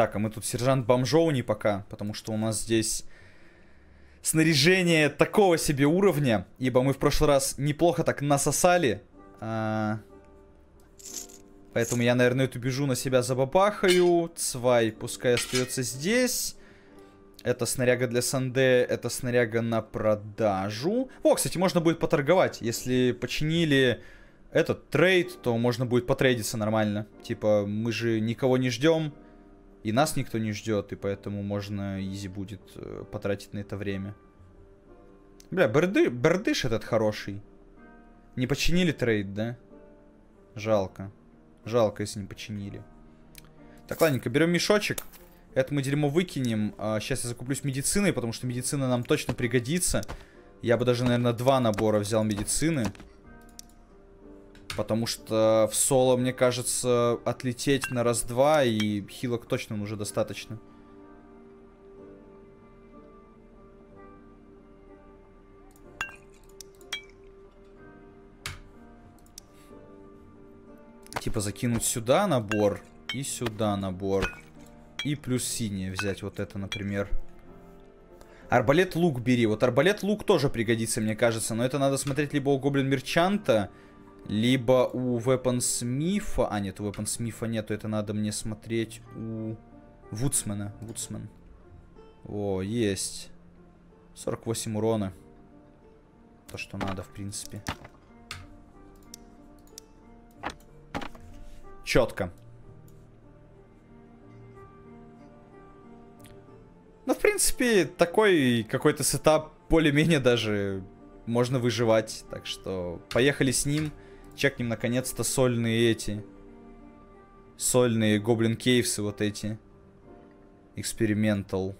Так, а мы тут сержант бомжоуни пока, потому что у нас здесь снаряжение такого себе уровня, ибо мы в прошлый раз неплохо так насосали. А... Поэтому я, наверное, эту бежу на себя забабахаю. Цвай пускай остается здесь. Это снаряга для Санде, это снаряга на продажу. О, кстати, можно будет поторговать. Если починили этот трейд, то можно будет потрейдиться нормально. Типа, мы же никого не ждем, и нас никто не ждет, и поэтому можно изи будет э, потратить на это время. Бля, берды, бердыш этот хороший. Не починили трейд, да? Жалко. Жалко, если не починили. Так, ладненько, берем мешочек. Это мы дерьмо выкинем. А, сейчас я закуплюсь медициной, потому что медицина нам точно пригодится. Я бы даже, наверное, два набора взял медицины. Потому что в соло, мне кажется, отлететь на раз-два, и хилок точно уже достаточно. Типа закинуть сюда набор и сюда набор. И плюс синее взять вот это, например. Арбалет лук бери. Вот арбалет лук тоже пригодится, мне кажется. Но это надо смотреть либо у Гоблин Мерчанта, либо у Weaponsmith. А, нет, у Weaponsmith нету. Это надо мне смотреть у Вудсмена. Вудсмен. О, есть. 48 урона. То, что надо, в принципе. Четко. Ну, в принципе, такой какой-то сетап более-менее даже можно выживать. Так что поехали с ним. Чекнем наконец-то сольные эти. Сольные Гоблин Кейвсы вот эти. Experimental.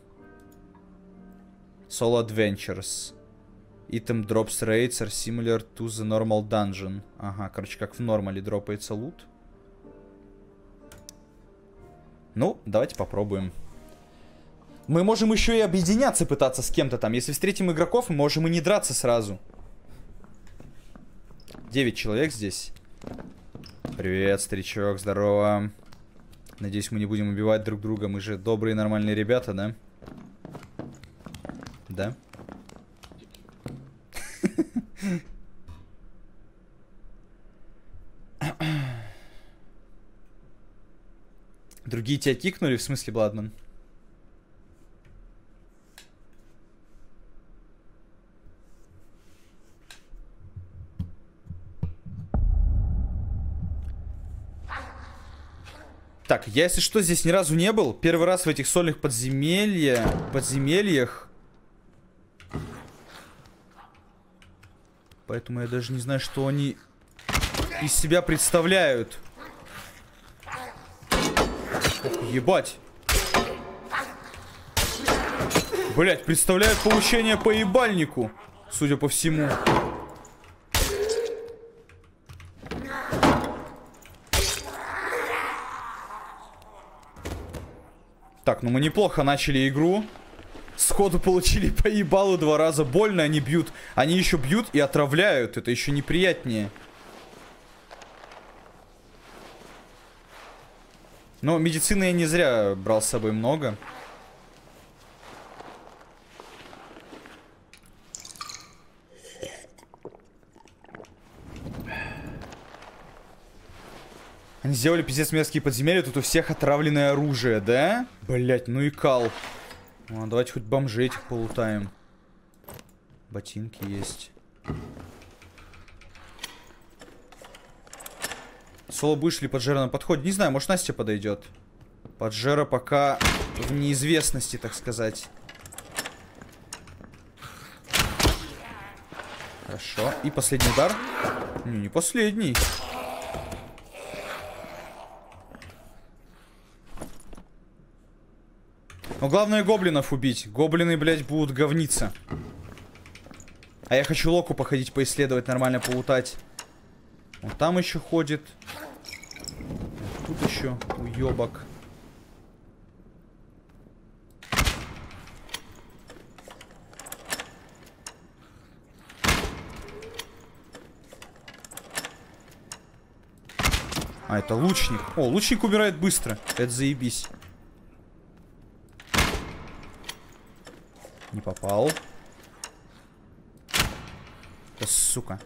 Solo Adventures. Item drops rates are similar to the normal dungeon. Ага, короче, как в нормале дропается лут. Ну, давайте попробуем. Мы можем еще и объединяться пытаться с кем-то там. Если встретим игроков, мы можем и не драться сразу. 9 человек здесь. Привет, старичок, здорово. Надеюсь, мы не будем убивать друг друга. Мы же добрые нормальные ребята, да? Да? Другие тебя кикнули? В смысле, Бладман? Так, я, если что, здесь ни разу не был. Первый раз в этих сольных подземелья... подземельях. Поэтому я даже не знаю, что они из себя представляют. Ебать. Блять, представляют получение по ебальнику. Судя по всему. Так, ну мы неплохо начали игру. Сходу получили по ебалу два раза. Больно они бьют. Они еще бьют и отравляют. Это еще неприятнее. Но медицины я не зря брал с собой много. Они сделали пиздец мерзкие подземелья, тут у всех отравленное оружие, да? Блять, ну и кал. Ну, давайте хоть бомжей этих полутаем. Ботинки есть. Соло будешь ли Поджера на подходе? Не знаю, может Настя подойдет. Поджера пока в неизвестности, так сказать. Хорошо. И последний удар. Не, не последний. Но главное гоблинов убить. Гоблины, блядь, будут говниться. А я хочу локу походить, поисследовать, нормально поутать. Вот там еще ходит. Тут еще уебок. А, это лучник. О, лучник умирает быстро. Это заебись. Не попал. Да сука.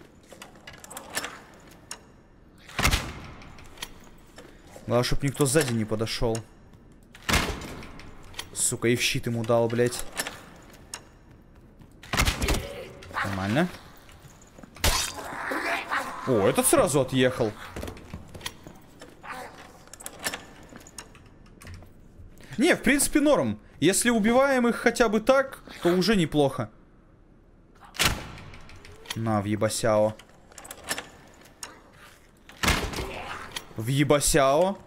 Главное, чтоб никто сзади не подошел. Сука, и в щит ему дал, блядь. Нормально. О, этот сразу отъехал. Не, в принципе, норм. Если убиваем их хотя бы так, то уже неплохо. На, въебасяо. Въебасяо.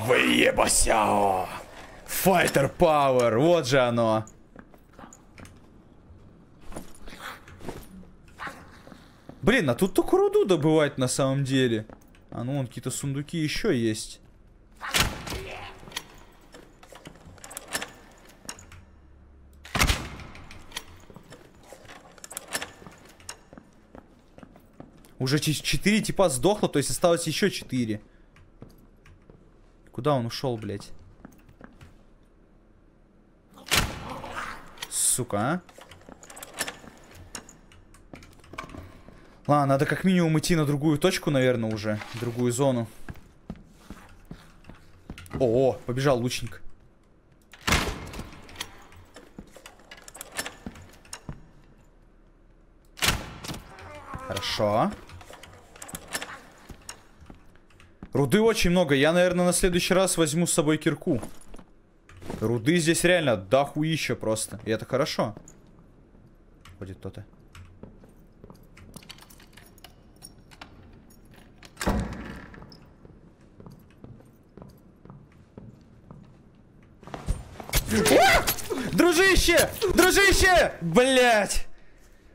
Въебасяо. Файтер Пауэр, вот же оно. Блин, а тут только руду добывать на самом деле. А ну, вон какие-то сундуки еще есть. Уже 4 типа сдохло, то есть осталось еще 4. Куда он ушел, блядь? Сука, а? Ладно, надо как минимум идти на другую точку, наверное, уже. Другую зону. О, -о побежал лучник. Хорошо. Руды очень много. Я, наверное, на следующий раз возьму с собой кирку. Руды здесь реально дохуища просто. И это хорошо. Ходит кто-то. Дружище! Дружище! Блять!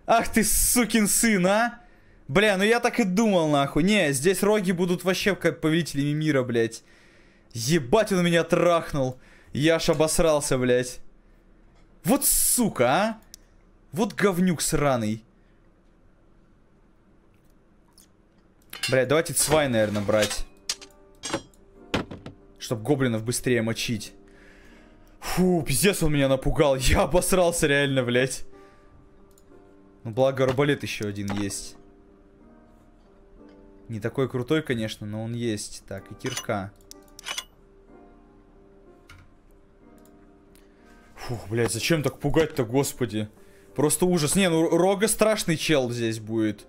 Ах ты, сукин сын, а! Бля, ну я так и думал, нахуй. Не, здесь роги будут вообще как повелителями мира, блядь. Ебать, он меня трахнул. Я аж обосрался, блядь. Вот сука, а. Вот говнюк сраный. Блядь, давайте свай, наверное, брать. Чтоб гоблинов быстрее мочить. Фу, пиздец он меня напугал. Я обосрался реально, блядь. Ну, благо, арбалет еще один есть. Не такой крутой, конечно, но он есть. Так, и кирка. Фух, блядь, зачем так пугать-то, господи? Просто ужас. Не, ну Рога страшный чел здесь будет.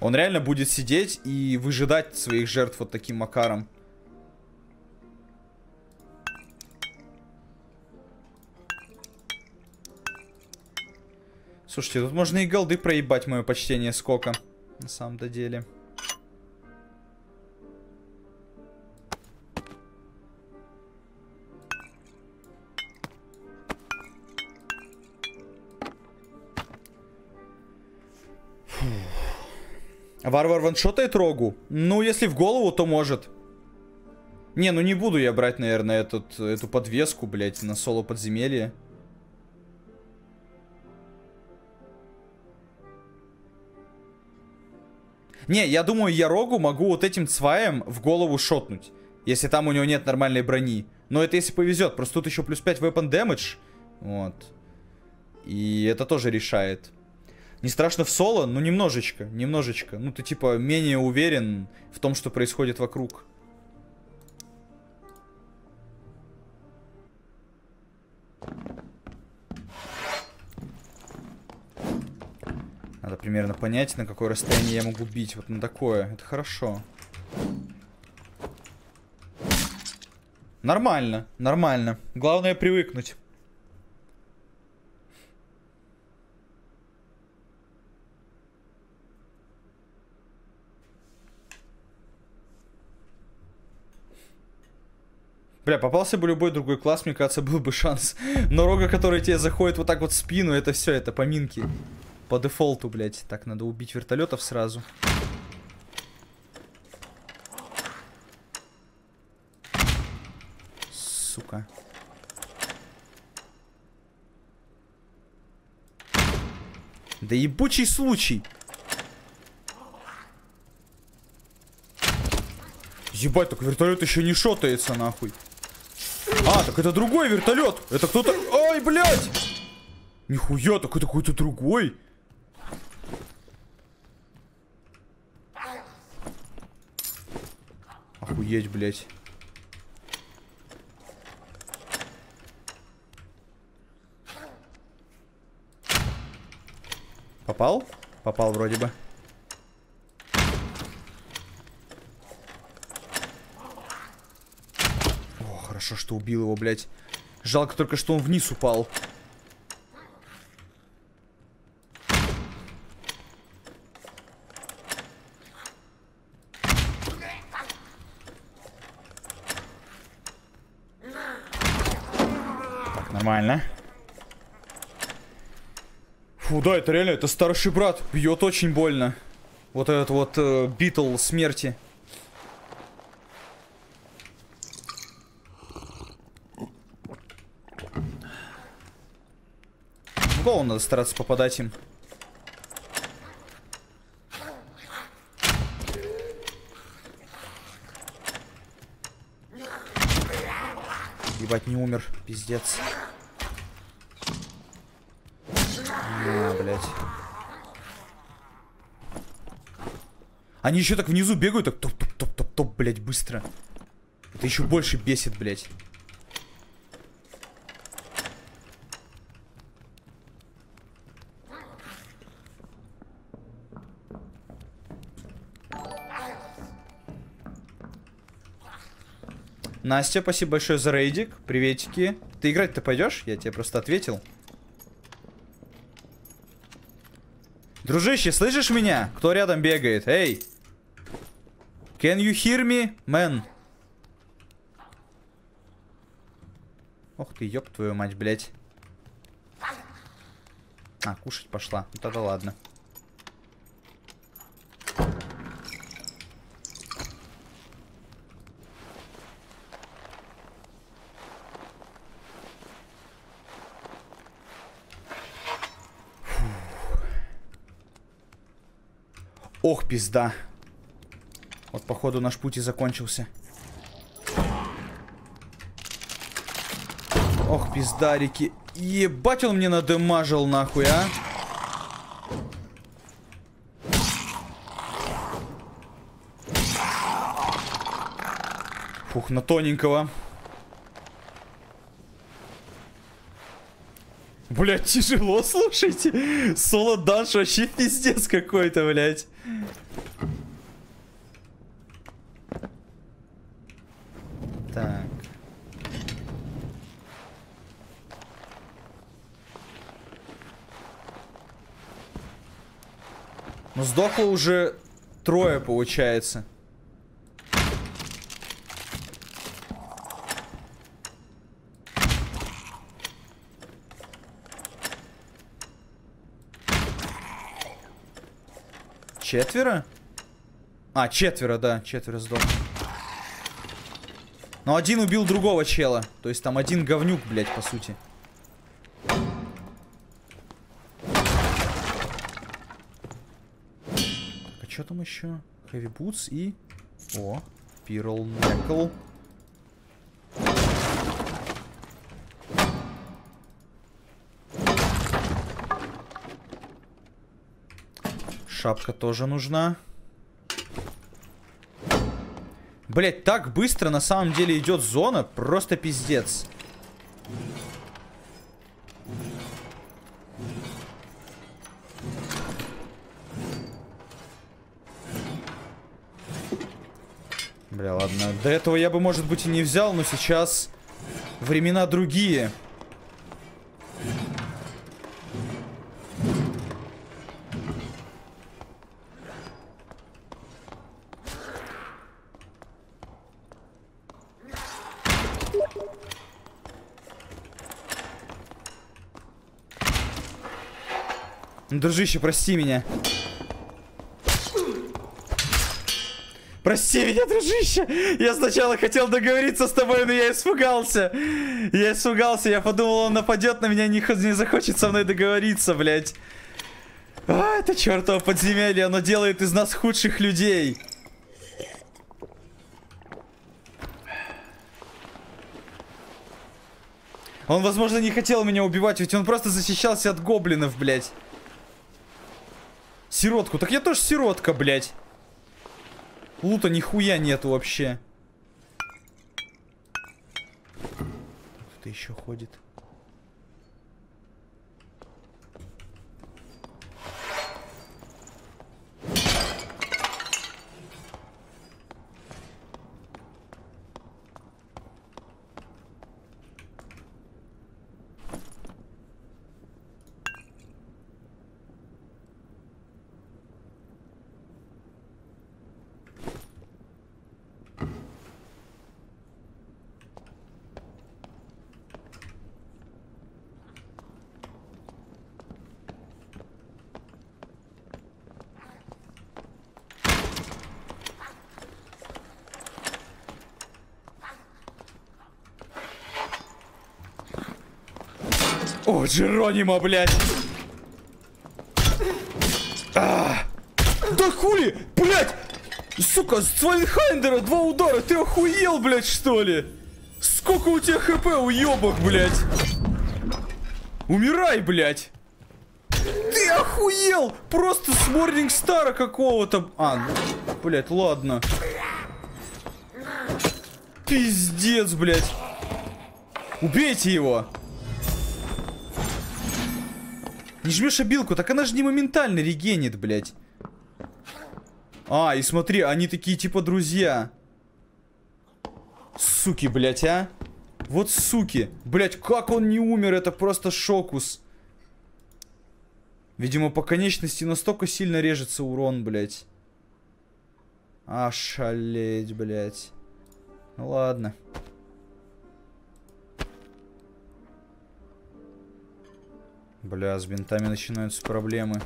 Он реально будет сидеть и выжидать своих жертв вот таким макаром. Слушайте, тут можно и голды проебать мое почтение сколько. На самом-то деле. Варвар ваншотает рогу? Ну, если в голову, то может. Не, ну не буду я брать, наверное, этот, эту подвеску, блядь, на соло подземелье. Не, я думаю, я Рогу могу вот этим цваем в голову шотнуть. Если там у него нет нормальной брони. Но это если повезет. Просто тут еще плюс 5 weapon damage. Вот. И это тоже решает. Не страшно в соло, но немножечко, немножечко. Ну, ты типа менее уверен в том, что происходит вокруг. Надо примерно понять, на какое расстояние я могу бить. Вот на такое. Это хорошо. Нормально, нормально. Главное привыкнуть. Бля, попался бы любой другой класс, мне кажется, был бы шанс. Но рога, который тебе заходит вот так вот в спину, это все, это поминки. По дефолту, блядь. Так, надо убить вертолетов сразу. Сука. Да ебучий случай. Ебать, так вертолет еще не шотается, нахуй. А, так это другой вертолет. Это кто-то... Ой, блядь! Нихуя, так это какой-то другой. Охуеть, блядь. Попал? Попал вроде бы. О, хорошо, что убил его, блядь. Жалко только, что он вниз упал. Нормально. Фу, да, это реально, это старший брат. Бьет очень больно. Вот этот вот э, битл смерти. В голову надо стараться попадать им. Ебать, не умер, пиздец. А, блядь. Они еще так внизу бегают, так топ-топ-топ-топ-топ, блядь, быстро. Это еще больше бесит, блядь. Настя, спасибо большое за рейдик. Приветики. Ты играть-то пойдешь? Я тебе просто ответил. Дружище, слышишь меня? Кто рядом бегает? Эй! Can you hear me, man? Ох ты, ёб твою мать, блядь. А, кушать пошла. Ну тогда ладно. Ох, пизда. Вот, походу, наш путь и закончился. Ох, пиздарики. Ебать он мне надымажил, нахуй, а. Фух, на тоненького. Блять, тяжело, слушайте. Соло данш вообще пиздец какой-то, блять. Так. Ну, сдохло уже трое, получается. Четверо? А, четверо, да, четверо сдох. Но один убил другого чела. То есть там один говнюк, блядь, по сути. Что там еще? Heavy Boots и... О, Pearl Knuckle. Шапка тоже нужна. Блять, так быстро на самом деле идет зона. Просто пиздец. Ладно. До этого я бы, может быть, и не взял, но сейчас времена другие. Дружище, прости меня. Прости меня, дружище. Я сначала хотел договориться с тобой, но я испугался. Я испугался, я подумал, он нападет на меня, не, не захочет со мной договориться, блядь. А, это чертово подземелье, оно делает из нас худших людей. Он, возможно, не хотел меня убивать, ведь он просто защищался от гоблинов, блядь. Сиротку. Так я тоже сиротка, блядь. Лута нихуя нету вообще. Кто-то еще ходит. О, Джеронимо, блядь. А! Да хули, блядь! Сука, с Цвайхендера два удара, ты охуел, блядь, что ли? Сколько у тебя хп, уебок, блядь? Умирай, блядь! Ты охуел! Просто с Морнингстара какого-то... А, ну, блядь, ладно. Пиздец, блядь. Убейте его. Не жмешь обилку, так она же не моментально регенит, блядь. А, и смотри, они такие типа друзья. Суки, блядь, а. Вот суки. Блядь, как он не умер, это просто шокус. Видимо, по конечности настолько сильно режется урон, блядь. Ошалеть, блядь. Ну ладно. Бля, с бинтами начинаются проблемы.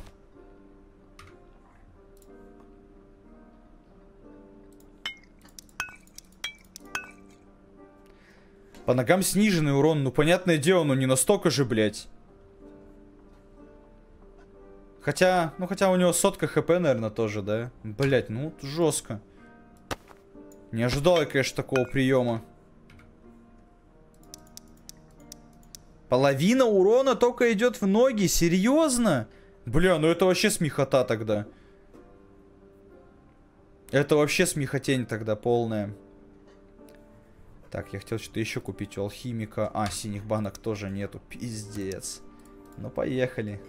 По ногам сниженный урон. Ну, понятное дело, но не настолько же, блядь. Хотя, ну, хотя у него сотка хп, наверное, тоже, да? Блядь, ну, жестко. Не ожидал я, конечно, такого приема. Половина урона только идет в ноги, серьезно? Бля, ну это вообще смехота тогда. Это вообще смехотень тогда полная. Так, я хотел что-то еще купить у алхимика. А, синих банок тоже нету. Пиздец. Ну, поехали.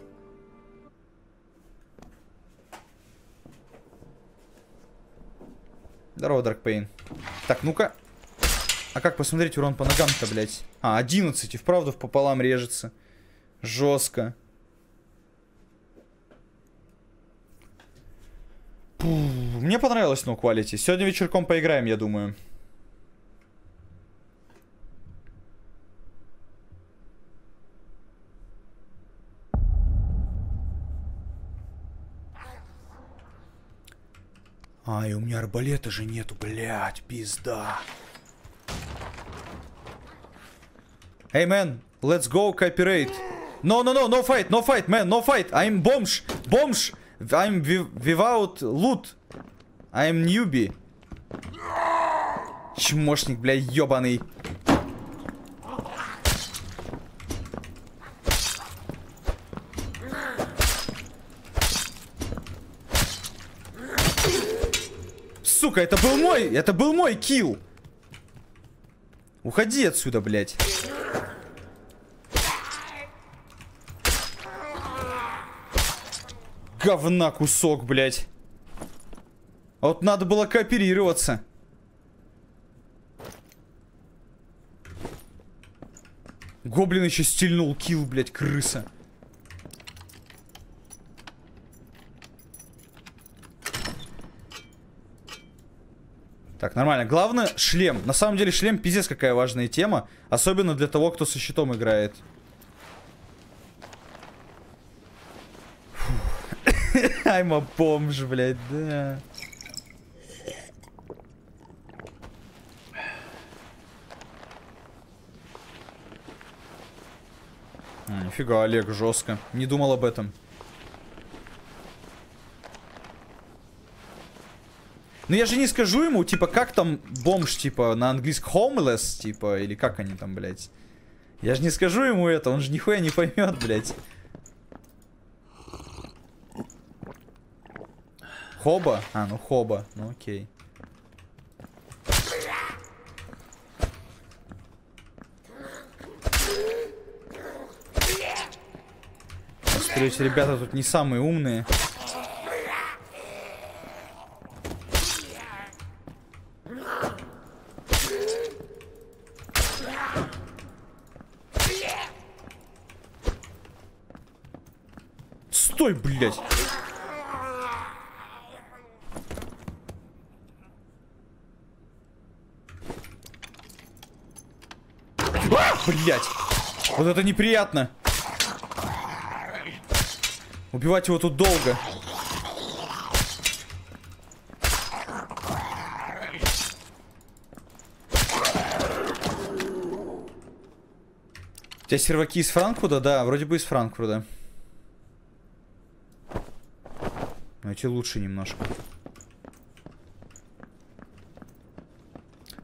Здорово, Даркпейн. Так, ну-ка. А как посмотреть урон по ногам-то, блядь? А, 11, и вправду пополам режется. Жестко. Мне понравилось No Quality. Сегодня вечерком поиграем, я думаю. А, и у меня арбалета же нету, блядь, пизда. Hey man, let's go cooperate. No, no, no, no fight, no fight, man, no fight. I'm бомж, бомж. I'm without loot. I'm newbie. Чмошник, бля, ебаный. Сука, это был мой, это был мой килл. Уходи отсюда, блядь. Говна кусок, блядь. А вот надо было кооперироваться. Гоблин еще стильнул килл, блядь, крыса. Так, нормально. Главное, шлем. На самом деле, шлем пиздец какая важная тема. Особенно для того, кто со щитом играет. A бомж, блядь, да. А, нифига, Олег, жестко. Не думал об этом. Ну я же не скажу ему, типа, как там бомж, типа, на английском homeless, типа, или как они там, блядь. Я же не скажу ему это, он же нихуя не поймет, блядь. Хоба? А, ну хоба. Ну окей. Эти ребята тут не самые умные. Стой, блядь! Блять. Вот это неприятно. Убивать его тут долго. У тебя серваки из Франкфурта? Да, вроде бы из Франкфурта. Но эти лучше немножко.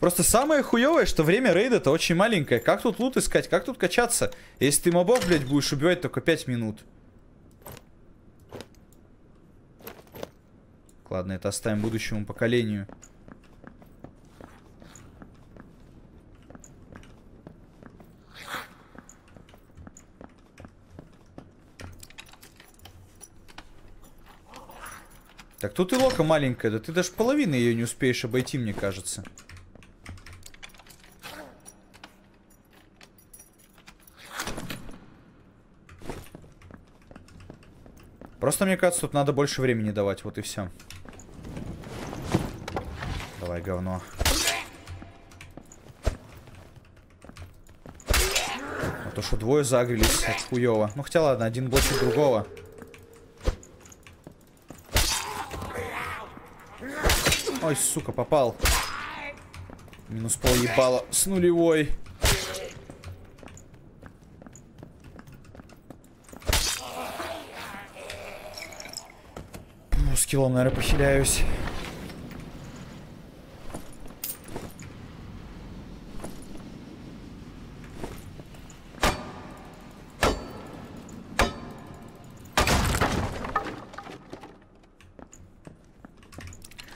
Просто самое хуевое, что время рейда-то очень маленькое. Как тут лут искать? Как тут качаться? Если ты мобов, блядь, будешь убивать только 5 минут. Ладно, это оставим будущему поколению. Так, тут и лока маленькая, да ты даже половины ее не успеешь обойти, мне кажется. Просто, мне кажется, тут надо больше времени давать, вот и все. Давай, говно. А то, что двое загрелись, это хуево. Ну, хотя ладно, один блочит другого. Ой, сука, попал. Минус пол ебало с нулевой. Скиллом, наверное, похиляюсь.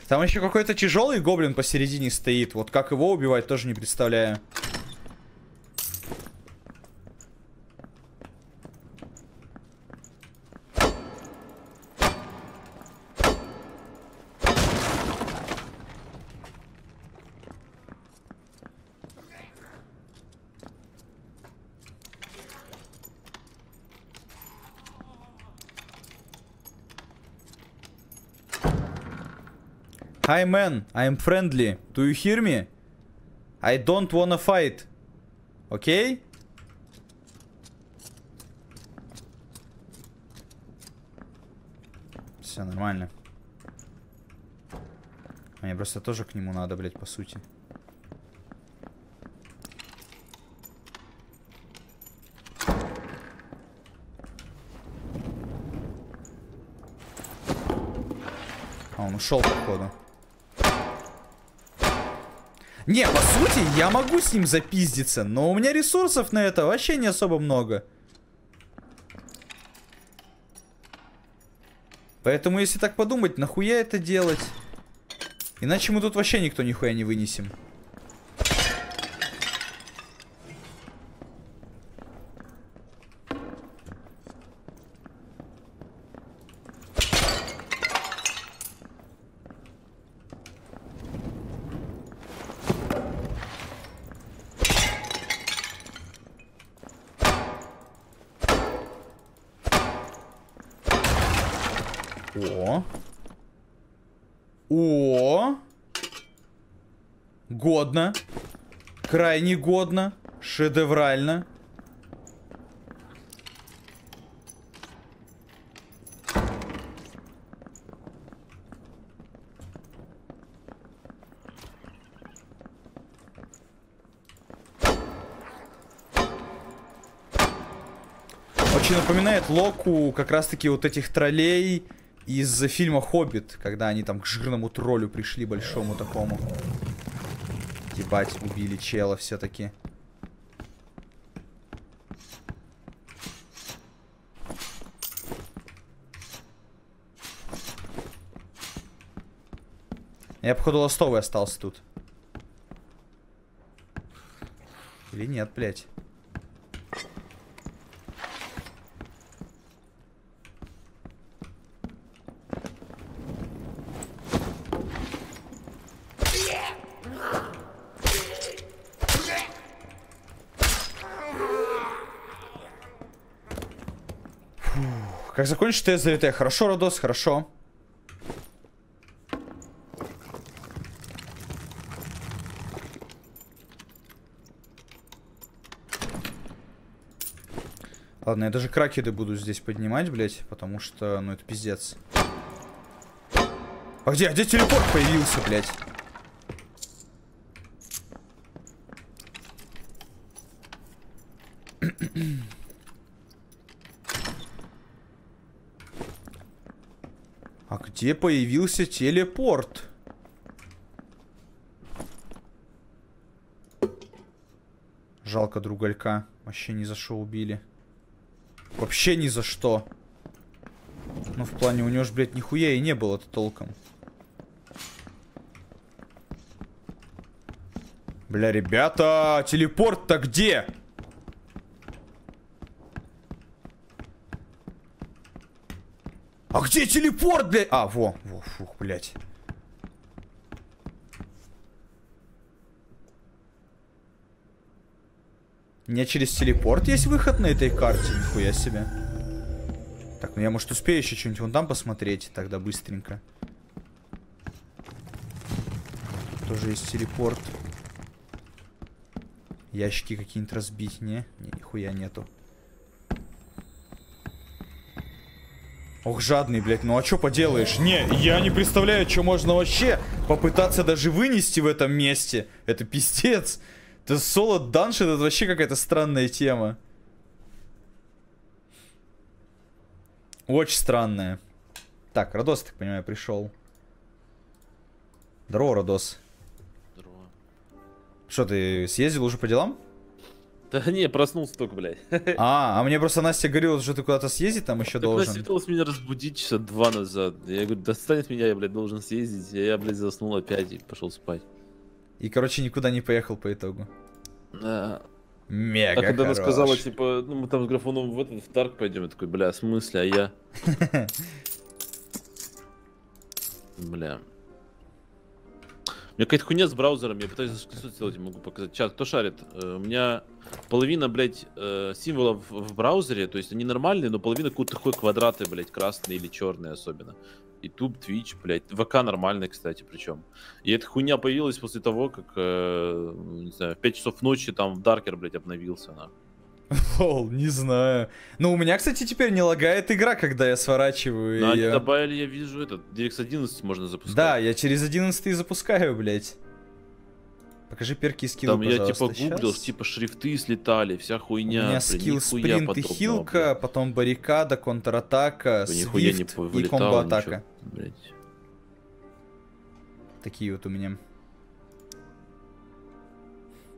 Там еще какой-то тяжелый гоблин посередине стоит. Вот как его убивать, тоже не представляю. Hi man, I'm friendly. Do you hear me? I don't wanna fight. Okay? Все нормально. Мне просто тоже к нему надо, блядь, по сути. А, он ушел, походу. Не, по сути, я могу с ним запиздиться, но у меня ресурсов на это вообще не особо много. Поэтому, если так подумать, нахуя это делать? Иначе мы тут вообще никто нихуя не вынесем. О. О. Годно. Крайне годно. Шедеврально. Очень напоминает Локу как раз-таки вот этих троллей из фильма «Хоббит», когда они там к жирному троллю пришли, большому такому. Ебать, убили чела все-таки. Я, походу, ластовый остался тут. Или нет, блядь. Как закончишь ТЗВТ? Хорошо, Родос, хорошо. Ладно, я даже кракеды буду здесь поднимать, блядь, потому что, ну, это пиздец. А где? А где телепорт появился, блядь? Где появился телепорт? Жалко другалька. Вообще ни за что убили. Вообще ни за что. Ну, в плане, у него же, блядь, нихуя и не было-то толком. Бля, ребята, телепорт-то где? Где телепорт, блядь? А, во, во, фух, блядь. Меня через телепорт есть выход на этой карте, нихуя себе. Так, ну я, может, успею еще что-нибудь вон там посмотреть, тогда быстренько. Тоже есть телепорт. Ящики какие-нибудь разбить, не? Не, нихуя нету. Ох, жадный, блядь, ну а что поделаешь? Не, я не представляю, что можно вообще попытаться даже вынести в этом месте. Это пиздец. Это соло данш, это вообще какая-то странная тема. Очень странная. Так, Родос, так понимаю, пришел. Здорово, Родос. Здорово. Что, ты съездил уже по делам? Да не, проснулся только, блядь. А, а мне просто Настя говорила, что ты куда-то съездить там еще Так должен. Настя пыталась меня разбудить часа два назад. Я говорю, достанет меня, я, блядь, должен съездить. Я, блядь, заснул опять и пошел спать. И, короче, никуда не поехал по итогу. А, Мега а когда она хорош. сказала, типа, ну мы там с графоном в этот в Тарк пойдем, я такой, бля, в смысле, а я? Бля. Меня какая-то хуйня с браузером, я пытаюсь скриншот сделать, могу показать. Чат, кто шарит? Э, У меня половина, блядь, э, символов в браузере, то есть они нормальные, но половина какой-то такой квадраты, блядь, красные или черные особенно. YouTube, Twitch, блядь, ВК нормальный, кстати, причем. И эта хуйня появилась после того, как, э, не знаю, в 5 часов ночи там Даркер, блядь, обновился, нахуй. Лол, не знаю. Ну, у меня, кстати, теперь не лагает игра, когда я сворачиваю. Но они её. добавили, я вижу, этот, DX 11 можно запускать. Да, я через 11 запускаю, блядь. Покажи перки и скиллы, Там я типа пожалуйста. гуглил, Щас. типа шрифты слетали, вся У хуйня. меня блин, скилл спринт и хилка, потом баррикада, контратака, не свифт и комбо-атака. блядь. Такие вот у меня.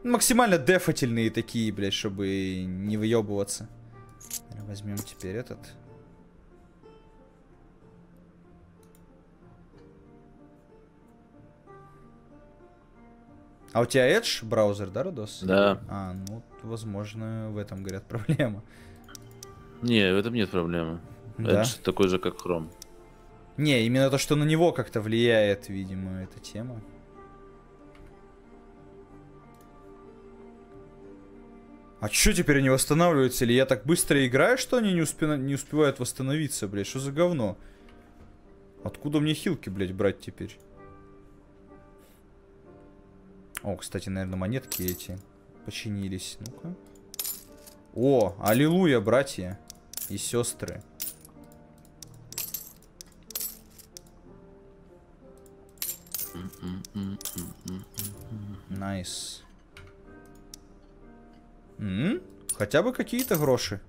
Максимально дефательные такие, блядь, чтобы не выебываться. Возьмем теперь этот. А у тебя Edge браузер, да, Родос? Да. А, ну, возможно, в этом, говорят, проблема. Не, в этом нет проблемы. Да. Же такой же, как Chrome. Не, именно то, что на него как-то влияет, видимо, эта тема. А чё теперь не восстанавливаются? Или я так быстро играю, что они не, успе- не успевают восстановиться, блядь? Что за говно? Откуда мне хилки, блядь, брать теперь? О, кстати, наверное, монетки эти починились. Ну-ка. О, аллилуйя, братья и сестры. Nice. М -м, хотя бы какие-то гроши.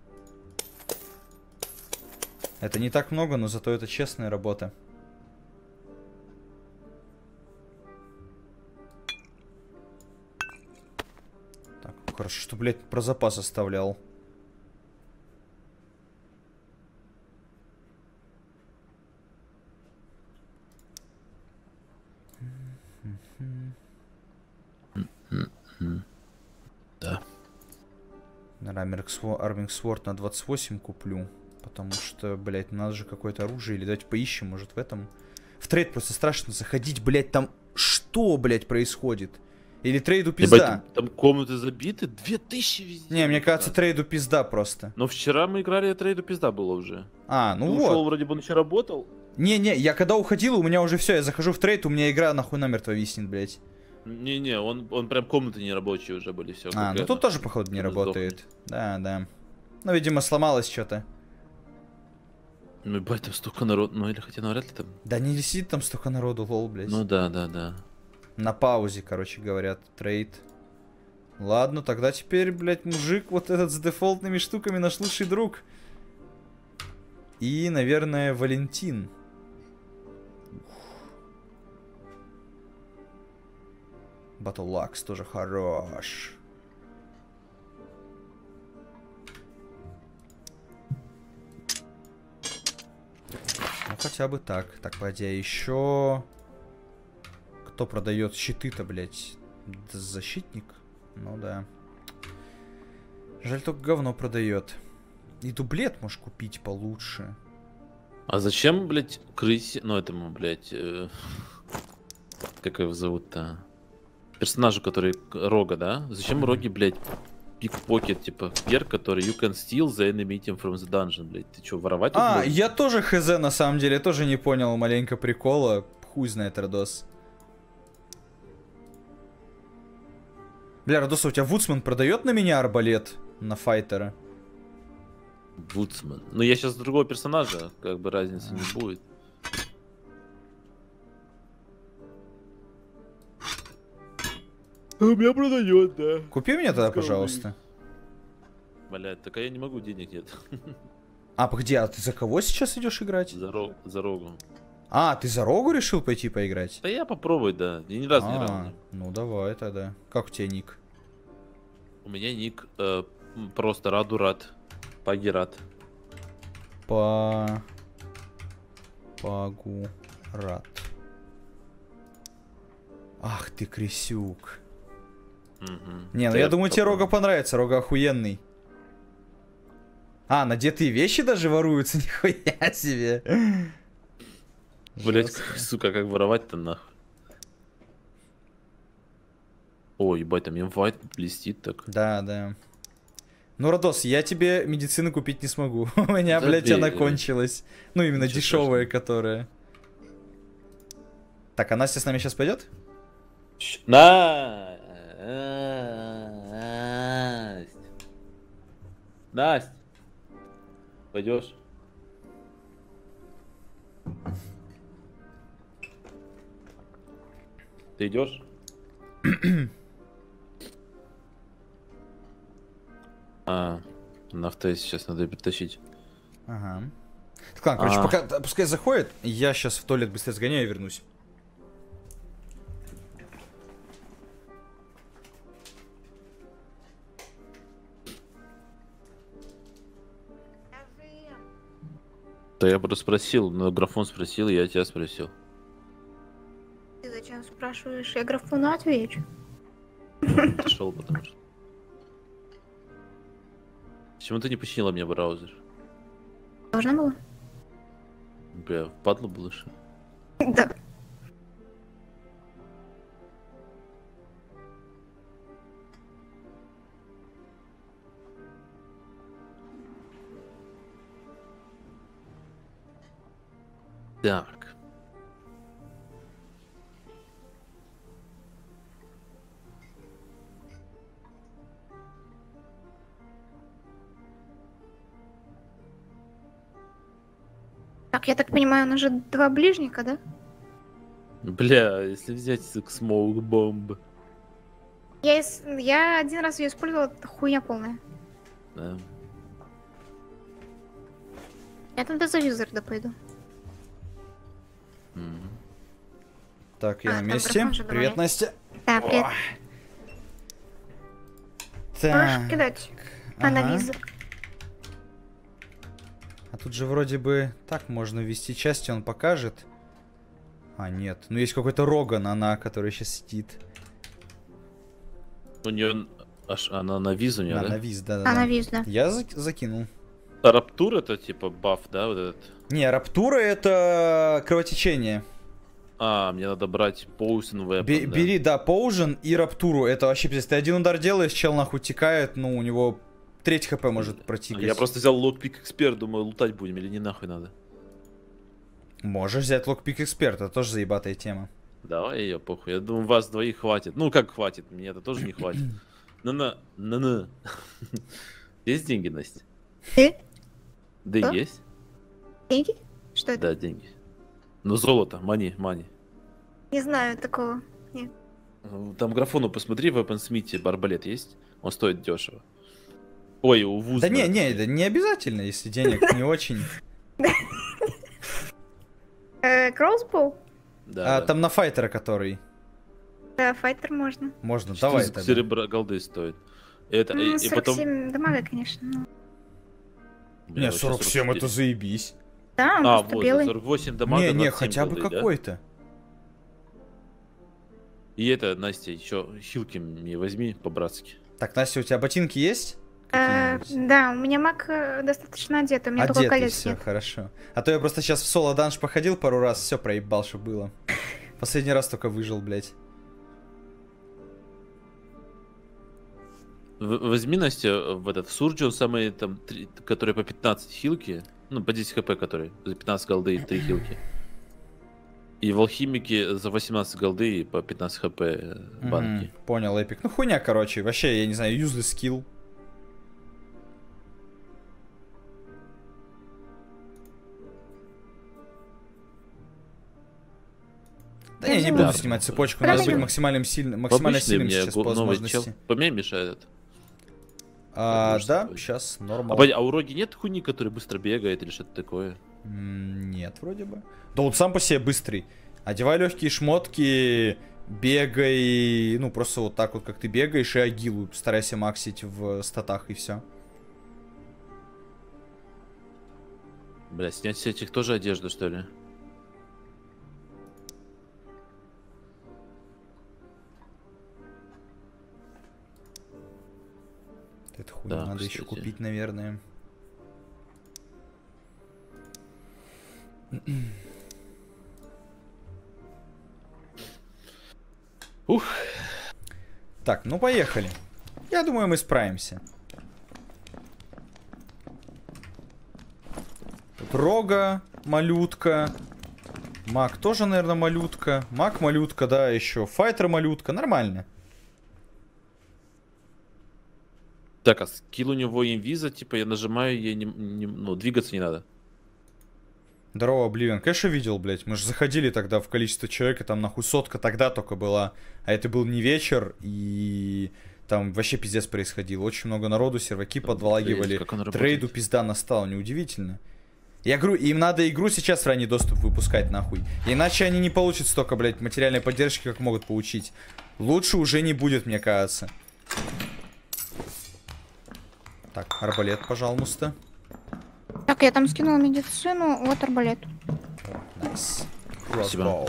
Это не так много, но зато это честная работа. Так, хорошо, что, блядь, про запас оставлял. Да. Наверное, Арминг Сворд на 28 куплю. Потому что, блядь, надо же какое-то оружие. Или давайте поищем, может, в этом. В трейд просто страшно заходить, блядь, там что, блядь, происходит? Или трейду Ебать, пизда? там, там комнаты забиты, 2000 везде. Не, мне кажется, трейду пизда просто. Но вчера мы играли, а трейду пизда было уже. А, ну Ты вот. ушел, вроде бы он еще работал. Не-не, я когда уходил, у меня уже все, я захожу в трейд, у меня игра нахуй намертво виснет, блядь. Не-не, он, он прям комнаты нерабочие уже были, все. А, ну тут тоже, походу, не Чтобы работает. Да, да. Ну, видимо, сломалось что-то. Ну, ебать, там столько народ, ну или хотя навряд ли там. Да не сидит там столько народу, lol, блядь. Ну да, да, да. На паузе, короче, говорят, trade. Ладно, тогда теперь, блядь, мужик вот этот с дефолтными штуками наш лучший друг. И, наверное, Валентин. Battle axe тоже хорош. Ну, хотя бы так. Так, пойди, а еще... Кто продает щиты-то, блядь? Защитник? Ну да. Жаль, только говно продает. И дублет можешь купить получше. А зачем, блядь, крысе, ну этому, блядь, э, как его зовут-то? Персонажу, который Рога, да? Зачем Роги, блядь, пикпокет, типа, пер, который you can steal the enemy item from the dungeon, блядь. Ты что, воровать А, можешь? я тоже хз на самом деле, тоже не понял маленько прикола. Хуй знает, Родос. Бля, Родос, а у тебя Вудсман продает на меня арбалет? На файтера? Вудсман. Ну я сейчас другого персонажа, как бы разницы не будет. У меня продает, да. Купи мне тогда, пожалуйста. Блядь, так а я не могу, денег нет. А, погоди, а ты за кого сейчас идешь играть? За, ро- за рогу. А, ты за Рогу решил пойти поиграть? Да я попробую, да. Я ни разу не играл. А, в неё. ну давай тогда. Как у тебя ник? У меня ник э, просто Радурат. Пагират. По... Пагурат. Ах ты, Крисюк. Мгм. Не, ну Да я думаю, тебе. Рога понравится, Рога охуенный. А, надетые вещи даже воруются, нихуя себе. Блять, сука, как воровать-то нахуй. О, ебать, там инвайт блестит так. Да, да. Ну, Родос, я тебе медицины купить не смогу. У меня, блядь, Забей. она кончилась. Ну, именно Ничего дешевая, которая. Так, а Настя с нами сейчас пойдет? На! Насть! Насть! Пойдешь? Ты идешь? а, на авто сейчас надо притащить. Ага. Так, ладно, короче, А. пока, да, пускай заходит, я сейчас в туалет быстрее сгоняю и вернусь. Да я просто спросил, но графон спросил, я тебя спросил. Ты зачем спрашиваешь? Я графону отвечу. Пошел, потому что. Почему ты не починила мне браузер? Должна была? Бля, впадло было что? Да. Так. Так, я так понимаю, у нас же два ближника, да? Бля, если взять смоук бомб. Я, ис- я один раз ее использовала, это хуйня полная. Да. Я там до завизора пойду. Так, я А, на месте. Привет. Настя. Да, привет. Можешь Так. кидать ага. анализы. А тут же вроде бы так можно ввести части, он покажет. А, нет. Ну, есть какой-то Роган, она, который сейчас сидит. У нее аж она на визу, не, На, да? на виз, да, да. Она да. виз, да. Я зак- закинул. А Раптур это типа баф, да, вот этот? Не, раптура это кровотечение. А, мне надо брать Weapon, Бе- да. Бери, да, поужин и раптуру. Это вообще пиздец. Ты один удар делаешь, чел нахуй текает, ну, у него треть хп может протикать. Я просто взял локпик эксперт, думаю, лутать будем или не нахуй надо. Можешь взять локпик эксперта, тоже заебатая тема. Давай ее, похуй. Я думаю, вас двоих хватит. Ну, как хватит? Мне это тоже не хватит. На-на, на-на. Есть деньги, Настя? Э? Да есть. Деньги? Что это? Да, деньги. Ну, золото, мани, мани. Не знаю такого. Там графону посмотри, в Weaponsmith арбалет есть? Он стоит дешево. Ой, у вуза. Да не, не, да не обязательно, если денег не очень. Э, Кроссбоу? Да, А да. там на файтера, который. Да, файтер можно. Можно, давай тогда. серебра голды стоит. Это, и, Ну, и потом... 47 дамага, конечно. ну. Бля, Не, вообще 47 это 44. заебись. Да, он А, просто вот, белый. 48 дамага, Не, не, 27 хотя бы голды, да? какой-то. И это, Настя, еще хилки мне возьми по-братски. Так, Настя, у тебя ботинки есть? Э, да, у меня маг э, достаточно одет, у меня только Одетый, колец все, нет. хорошо. А то я просто сейчас в соло данж походил пару раз, все проебал, что было. Последний раз только выжил, блядь. В- возьми, Настя, в этот в Сурджион самые там, три- которые по 15 хилки, ну, по 10 хп, которые, за 15 голды и 3 хилки. И в алхимике за 18 голды и по 15 хп э, банки. Мгм, понял, эпик. Ну хуйня, короче, вообще, я не знаю, юзлess скилл. Да я не буду снимать цепочку, надо быть идём. максимальным сильным, максимально сильным мне сейчас по возможности. Поменяй, Миша, этот. А, да, сейчас А, нормально. погоди, а у Роги нет хуйни, который быстро бегает или что-то такое? Нет, вроде бы. Да он сам по себе быстрый. Одевай легкие шмотки, бегай, ну просто вот так вот, как ты бегаешь, и агилу старайся максить в статах и все. Бля, снять с этих тоже одежду, что ли? Это хуйню Да, надо еще кстати. купить, наверное. Ух. Так, ну поехали. Я думаю, мы справимся. Тут Рога, малютка. Маг тоже, наверное, малютка. Маг малютка, да, еще. Файтер малютка. Нормально. Так, а скилл у него инвиза, типа я нажимаю, ей не, не- ну, двигаться не надо. Здорово, Обливион. Конечно, видел, блядь. Мы же заходили тогда в количество человек, и там нахуй сотка тогда только была. А это был не вечер, и там вообще пиздец происходил. Очень много народу, серваки подвалагивали. Как он работает. Трейду пизда настал, неудивительно. Я говорю, им надо игру сейчас в ранний доступ выпускать, нахуй. Иначе они не получат столько, блядь, материальной поддержки, как могут получить. Лучше уже не будет, мне кажется. Так, арбалет, пожалуйста. Так, я там скинула медицину, вот арбалет. Nice. Спасибо.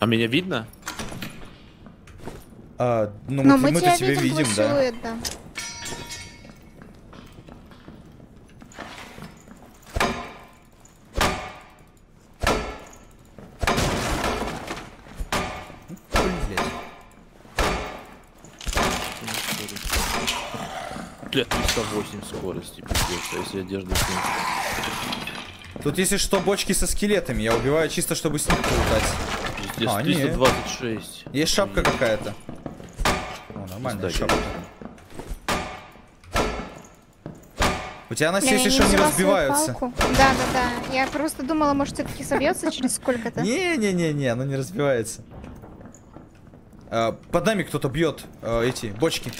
А меня видно? А, ну, Но мы, мы тебя тебя видим, видим, да. силуэт, да. Блядь. Бля, 308 скорости, пиздец, а если одежду снять? Тут, если что, бочки со скелетами. Я убиваю чисто, чтобы с них полутать. А, не. 326. Есть шапка какая-то. О, нормальная шапка. У тебя, если не что, не разбиваются. Да, да, да. Я просто думала, может, все-таки собьется через сколько-то. Не-не-не-не, оно не разбивается. А, под нами кто-то бьет а, эти бочки.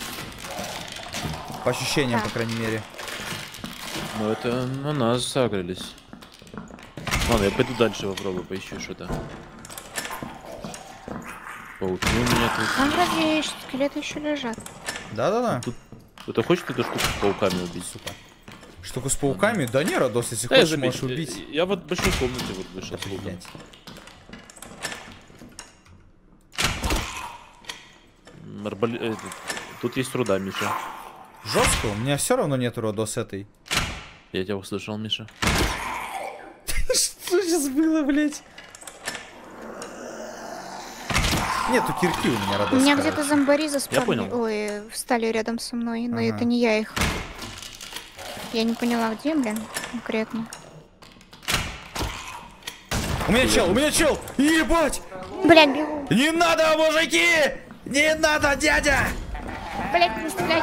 По ощущениям, Так. по крайней мере. Ну это на нас сагрились. Ладно, я пойду дальше попробую, поищу что-то. Пауки у меня тут. Там вроде скелеты еще лежат. Да-да-да. Кто-то хочет эту штуку с пауками убить? Сука. Штуку с пауками? Да не, Радос, если Да, я хочешь, можешь заметил. убить. Я, я вот в большой комнате вот вышел. М, арбале- этот, Тут есть труда, Миша. Жестко, у меня все равно нету Радос этой. Я тебя услышал, Миша. Что сейчас было, блядь? Нету кирки у меня У Радос. меня где-то зомбари заспали. понял. Ой, встали рядом со мной, но Ага. это не я их. Я не поняла, где, блин, конкретно. У меня чел, у меня чел! Ебать! Блядь, бегу. Не надо, мужики! Не надо, дядя! Блядь, не стреляй.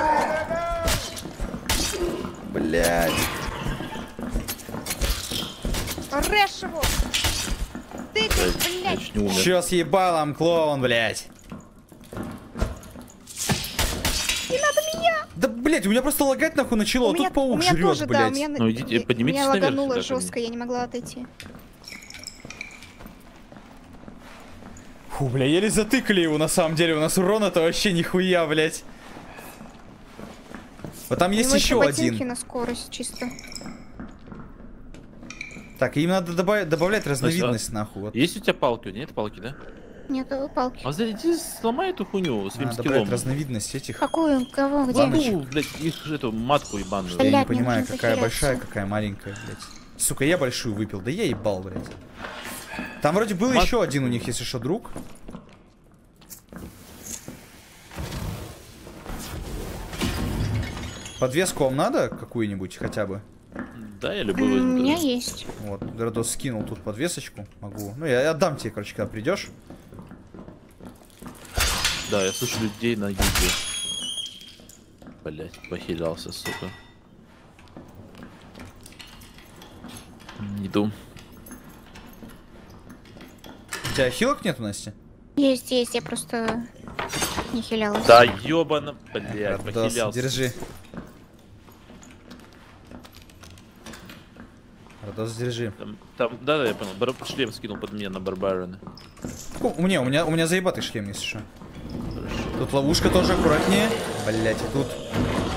Блядь. Рэш его. Ты, блядь. Чё с ебалом, клоун, блядь? Не надо меня. Да, блядь, у меня просто лагать нахуй начало, у а меня, тут паук меня жрет, тоже, да, блядь. меня... на- Ну, идите, поднимитесь Меня наверх мне. жестко, я не могла отойти. Фу, бля, еле затыкали его, на самом деле. У нас урона-то вообще нихуя, блядь. Вот там есть него еще один. на скорость чисто. Так, им надо добав- добавлять а разновидность, нахуй. Вот. Есть у тебя палки? Нет палки, да? Нету палки. А иди сломай эту хуйню Надо добавлять скиллом. разновидность этих. Какую? Кого? Где? Ну, блядь, их эту матку ебаную. Я Блядь, не мне понимаю, какая похиляться. большая, какая маленькая, блядь. Сука, я большую выпил. Да я ебал, блядь. Там вроде был Мат- еще один у них, если что, друг. Подвеску вам надо какую-нибудь хотя бы? Да, я М, любой У меня есть. Вот, Дородос скинул тут подвесочку. Могу. Ну, я отдам тебе, короче, когда придешь. Да, я слышу людей на юге. Блять, похилялся, сука. Иду. У тебя хилок нету, Настя? Есть, есть, я просто не хилялась. Да ёбана, блять, Дородос, похилялся. держи. Держи. Там, там, да, да, я понял. Бар... Шлем скинул под меня на Барбарона. Ку- У меня, у меня, у меня заебатый шлем, если что. Тут ловушка тоже аккуратнее. Блять, и тут...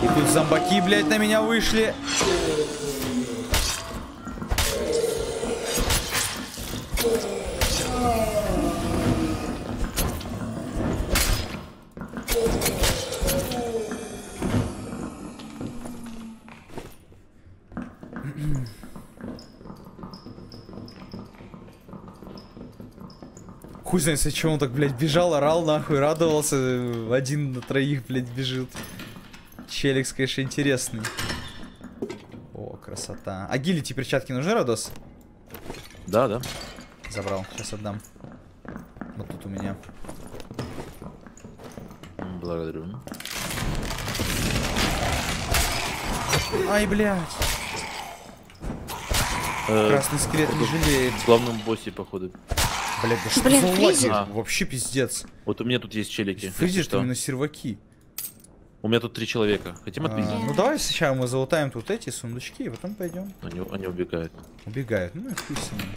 И тут зомбаки, блядь, на меня вышли. Хуй знает, чего он так, блядь, бежал, орал, нахуй, радовался. Один на троих, блядь, бежит. Челикс, конечно, интересный. О, красота. А гилити перчатки нужны, Радос? Да, да. Забрал, сейчас отдам. Вот тут у меня. Благодарю. Ай, блядь. Э, Красный скелет не жалеет. в главном боссе, походу. Блядь, да что Блин, за лагерь? А. Вообще пиздец. Вот у меня тут есть челики. Фризер, что. именно серваки. У меня тут три человека. Хотим А, отпиздить? ну давай сначала мы залутаем тут эти сундучки, и потом пойдем. Они, они убегают. Убегают. Ну и хуй с ними.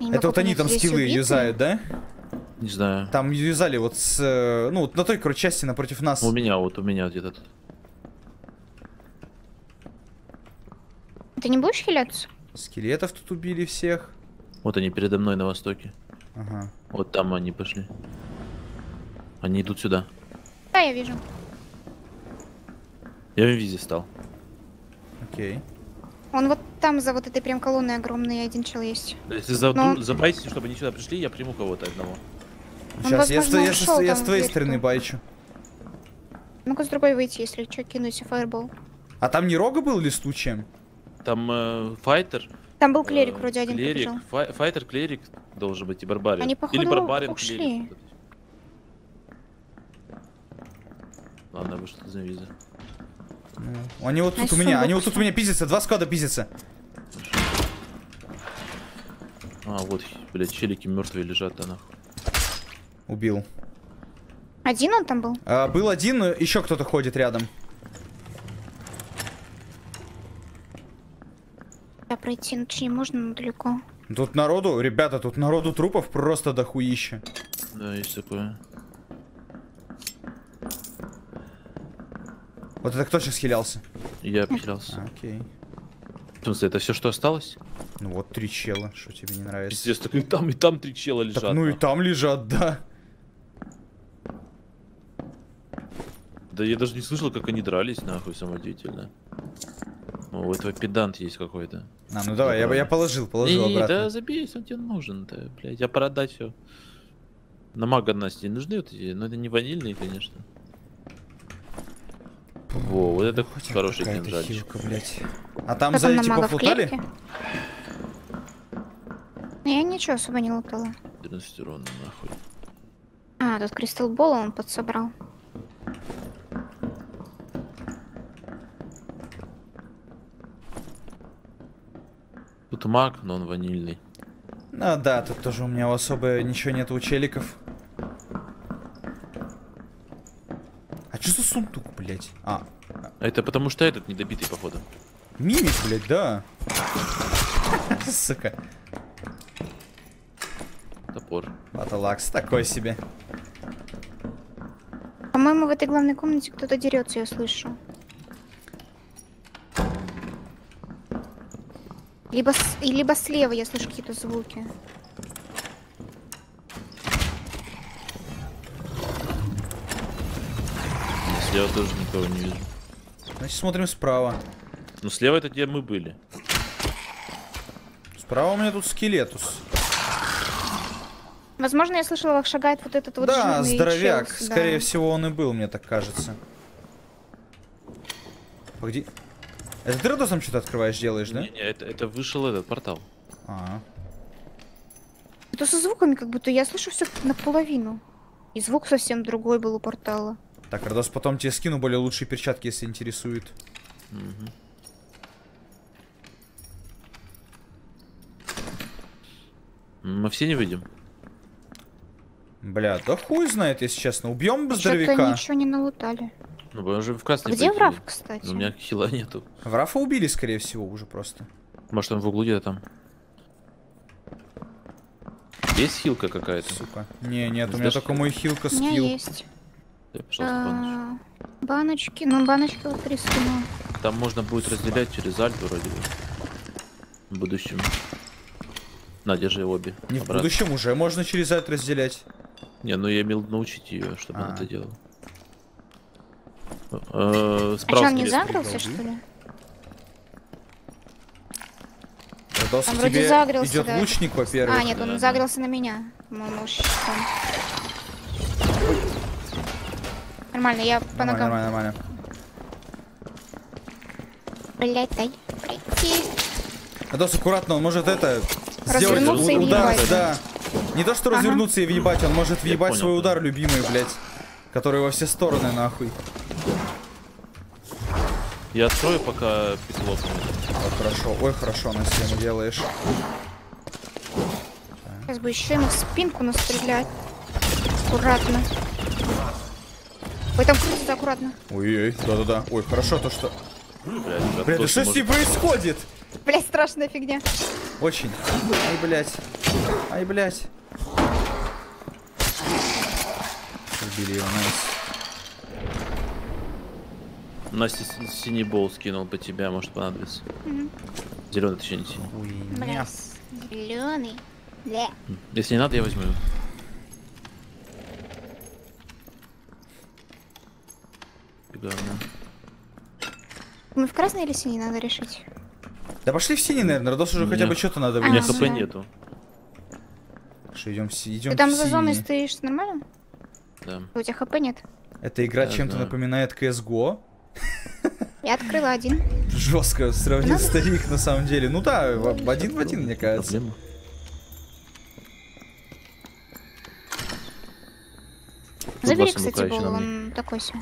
Я не Это могу вот они там скиллы убиты? юзают, да? Не знаю. Там юзали вот с... э, Ну, вот на той, короче, части напротив нас. У меня, вот у меня где-то тут. Ты не будешь хиляться? Скелетов тут убили всех. Вот они передо мной на востоке. Ага. Вот там они пошли. Они идут сюда. Да, я вижу. Я в инвизе стал. Окей. Он вот там за вот этой прям колонной огромной один чел есть. Если за, Но- забайтесь, чтобы они сюда пришли, я приму кого-то одного. Сейчас, я, с- возможно, я ушел я там с твоей стороны байчу. Могу с другой выйти, если что, кинуть фаербол. А там не рога был или случаем? Там э, файтер. Там был клерик э, вроде один клерик, фай- файтер, клерик должен быть и барбарин. Они, Или походу, барбарин, ушли. клерик. Ладно, вышел из инвиза. Ну, они вот тут А у меня, они вот тут у меня пиздятся, два склада пиздятся. А, вот, блядь, челики мертвые лежат, да нахуй. Убил. Один он там был? А, был один, еще кто-то ходит рядом. Да, пройти ночи не можно, но далеко. Тут народу, ребята, тут народу трупов просто дохуища. Да, есть такое. Вот это кто сейчас хилялся? Я потерялся. Окей. В смысле, это все, что осталось? Ну вот три чела, что тебе не нравится. Пиздец, так и там, и там три чела лежат. Так, ну и там лежат, да. Да я даже не слышал, как они дрались, нахуй, самодеятельно. О, у этого педант есть какой-то. А, ну давай, я, я положил, положил Не, обратно. да забейся, он тебе нужен, да, блядь, я продать все. На мага Насти нужны вот эти, но это не ванильные, конечно. Во, вот это Хотя хороший кинжальчик. А там Кто за эти? Ну, Я ничего особо не лутала. 14 урона, нахуй. А, тут кристалл Болл он подсобрал. Тут маг, но он ванильный. Ну да, тут тоже у меня особо ничего нет у челиков. Что за сундук, блядь? А, это потому что этот недобитый, походу. мимик, блядь, да. Сука. Топор. Баталакс такой себе. По-моему, в этой главной комнате кто-то дерется, я слышу. Либо, с- и либо слева я слышу какие-то звуки. Слева тоже никого не вижу. Значит, смотрим справа. Ну слева это где мы были. Справа у меня тут скелетус. Возможно, я слышала, как шагает вот этот вот да, здоровяк. челс, да. Скорее всего, он и был, мне так кажется. Погоди. Это ты Родосом что-то открываешь, делаешь, да? Не, не, это, это вышел этот портал. А, Это со звуками, как будто я слышу все наполовину. И звук совсем другой был у портала. Так, Родос, потом тебе скину более лучшие перчатки, если интересует. Мгм. Мы все не выйдем. Бля, да хуй знает, если честно. Убьем бы Что-то здоровяка. ничего не налутали. Ну, мы уже в красный Где пойти. Врав, кстати? У меня хила нету. Врафа убили, скорее всего, уже просто. Может, он в углу где-то там. Есть хилка какая-то? Сука. Не, нет, у меня только мой хилка У меня скилл. есть. Дай, пожалуйста, баночку. А, баночки. Ну, баночки вот перескинула. Там можно будет разделять через альт вроде бы. В будущем. На, держи обе. Не в будущем уже можно через это разделять. Не, ну я имел научить ее, чтобы она А. это делала. Э, А Справа что, он не загрелся, что ли? Родос, Там к вроде загрелся, идет да. лучник, во-первых. А, нет, он да, да. загрелся на меня. По-моему, уж там. Нормально, я по Нормально, ногам. нормально, нормально. Блять, дай пройти. Родос, аккуратно, он может это... Сделать удар, да. Не то, что Ага. развернуться и въебать, он может въебать понял, свой да. удар любимый, блядь. Который во все стороны, нахуй. Я открою, пока петло. Ой, хорошо, ой, хорошо, на стену делаешь. Сейчас бы еще ему в спинку настрелять. Аккуратно. Ой, там крутится аккуратно. Ой-ой, да-да-да. Ой, хорошо то, что... Блядь, Блядь, да что с ней происходит? Блять, страшная фигня. Очень. Ай, блядь. Ай, блядь. Убили его, найс. Настя синий бол скинул по тебя, может понадобится. Мгм. Зеленый, точнее, не синий. Зеленый. Да. Если не надо, я возьму. его. Говно. Мы в красной или синий надо решить? Да пошли в синий, наверное. Родос уже У хотя бы что-то надо А, У меня хп да. нету. Что, идем, идем Ты там за зоной синий. стоишь, нормально? Да. У тебя хп нет? Эта игра чем-то напоминает CSGO. Я открыла один. Жестко сравнил Надо? старик на самом деле. Ну да, в- один в один, мне кажется. Проблема. Забери, кстати, мне. он такой себе.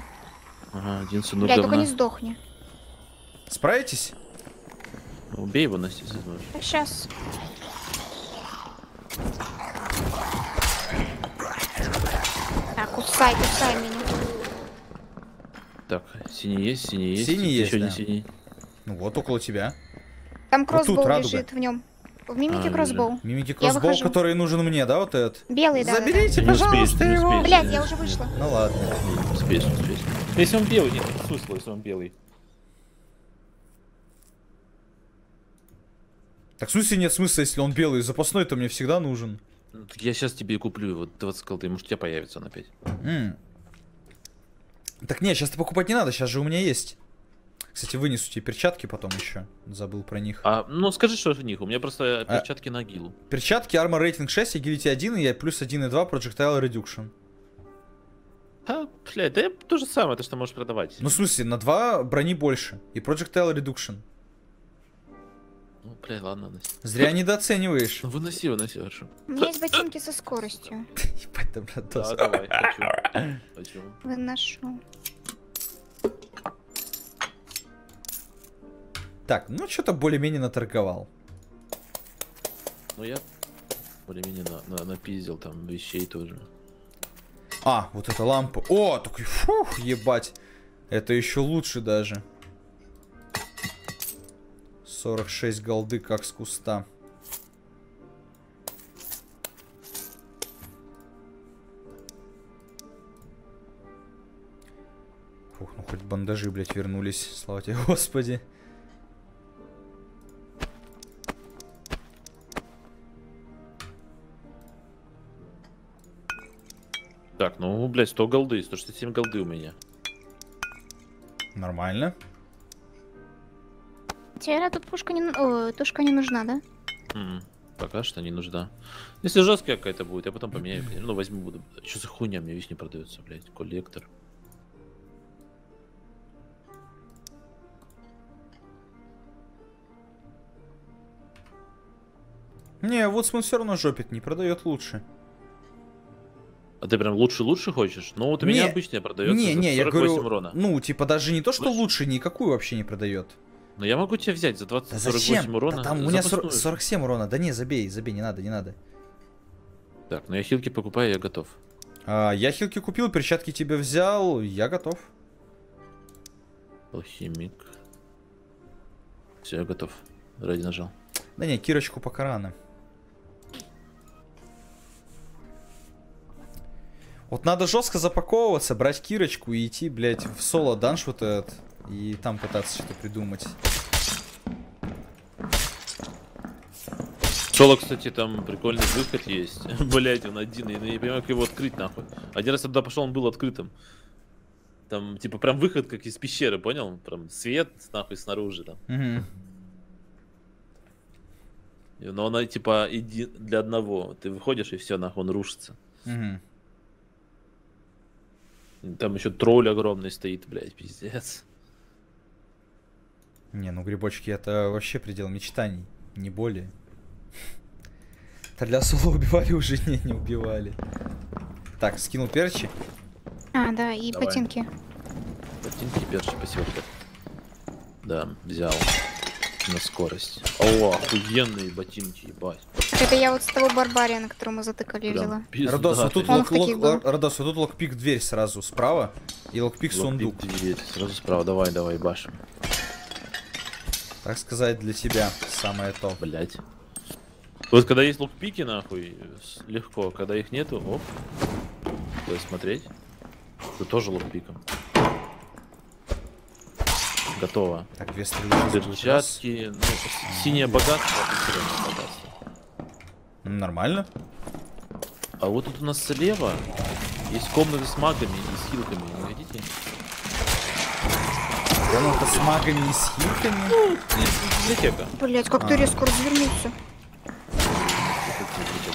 Ага, один сынок Блядь, только не сдохни. Справитесь? Убей его, Настя, если сможешь. Сейчас. Кусай, кусай меня. Так, синий есть, синий есть. Синий есть, Еще да. не синий. Ну вот около тебя. Там Вот тут кроссбоу радуга. лежит в нем. В мимике А, кроссбоу. Кроссбол, выхожу. который нужен мне, да, вот этот? Белый, да. да, да. Заберите, Ты не успеешь, пожалуйста, не его. успеешь. Блядь, я уже вышла. Ну ладно. Не успеешь, не успеешь. Если он белый, нет смысла, если он белый. Так в смысле нет смысла, если он белый? Запасной-то мне всегда нужен. Ну, так Я сейчас тебе и куплю вот 20 колды, может у тебя появится он опять. М. Так не, сейчас покупать не надо, сейчас же у меня есть. Кстати, вынесу тебе перчатки потом еще. Забыл про них. А, ну скажи, что в них. У меня просто А- перчатки на гилу. Перчатки, армор рейтинг 6, agility 1, и я плюс 1,2 projectile reduction. А, блядь, да я то же самое, то, что можешь продавать. Ну, в смысле, на 2 брони больше. И projectile reduction. Ну, блядь, ладно, носи. Зря недооцениваешь. Ну, выноси, выноси, хорошо. У меня есть ботинки со скоростью. Ебать, да, брат, Да, давай, хочу. Хочу. Выношу. Так, ну что-то более-менее наторговал. Ну, я более-менее на, на, напиздил там вещей тоже. А, вот эта лампа. О, такой, фух, ебать. Это еще лучше даже. 46 голды, как с куста. Фух, ну хоть бандажи, блядь, вернулись. Слава тебе, Господи. Так, ну, блядь, 100 голды, 167 голды у меня. Нормально. Тебе тут пушка не... О, тушка не нужна, да? М, Пока что не нужна. Если жесткая какая-то будет, я потом поменяю. конечно. Ну, возьму буду. Что за хуйня? Мне вещь не продается, блядь. Коллектор. Не, Вудсман все равно жопит, не продает лучше. А ты прям лучше-лучше хочешь? Ну, вот у меня Не, обычная продается не, за не, я 48 говорю, урона. ну, типа, даже не то, что Лучше? никакую вообще не продает. Но я могу тебя взять за 20 Да 48 зачем? урона. Да там у меня запасную. 40 47 урона. Да не, забей, забей, не надо, не надо. Так, ну я хилки покупаю, я готов. А, я хилки купил, перчатки тебе взял, я готов. Алхимик. Все, я готов. Ради нажал. Да не, Кирочку пока рано. Вот надо жестко запаковываться, брать Кирочку и идти, блядь, в соло данж вот этот. И там пытаться что-то придумать. Соло, кстати, там прикольный выход есть. Блять, он один, я не понимаю, как его открыть нахуй. Один раз туда пошел, он был открытым. Там, типа, прям выход, как из пещеры, понял? Прям свет, нахуй, снаружи там. Но она, типа, иди для одного. Ты выходишь, и все, нахуй, он рушится. Мгм. Там еще тролль огромный стоит, блядь, пиздец. Не, ну грибочки это вообще предел мечтаний, не более. Это для соло убивали уже, не, не убивали. Так, скинул перчи. А, да, и Давай. ботинки. Ботинки, перчи, спасибо, ребят. Да, взял. На скорость. О, охуенные ботинки, ебать. Это я вот с того барбариана, на которого мы затыкали, взяла. Родос, вот тут, lock, lock-. Родос, вот тут lockpick дверь сразу справа и lockpick сундук. Lockpick, дверь. Сразу справа, давай, давай, башим. Так сказать, для тебя самое то. Блять. Вот когда есть лукпики, нахуй, легко. Когда их нету, оп. То есть смотреть. Это тоже лукпиком. Готово. Так, две стрелы. Перчатки, ну, синее богатство, а зеленое богатство. Нормально. А вот тут у нас слева есть комнаты с магами и с хилками. Не хотите? Комната с магами и с хилками. Библиотека. Блять, как А. ты резко развернулся.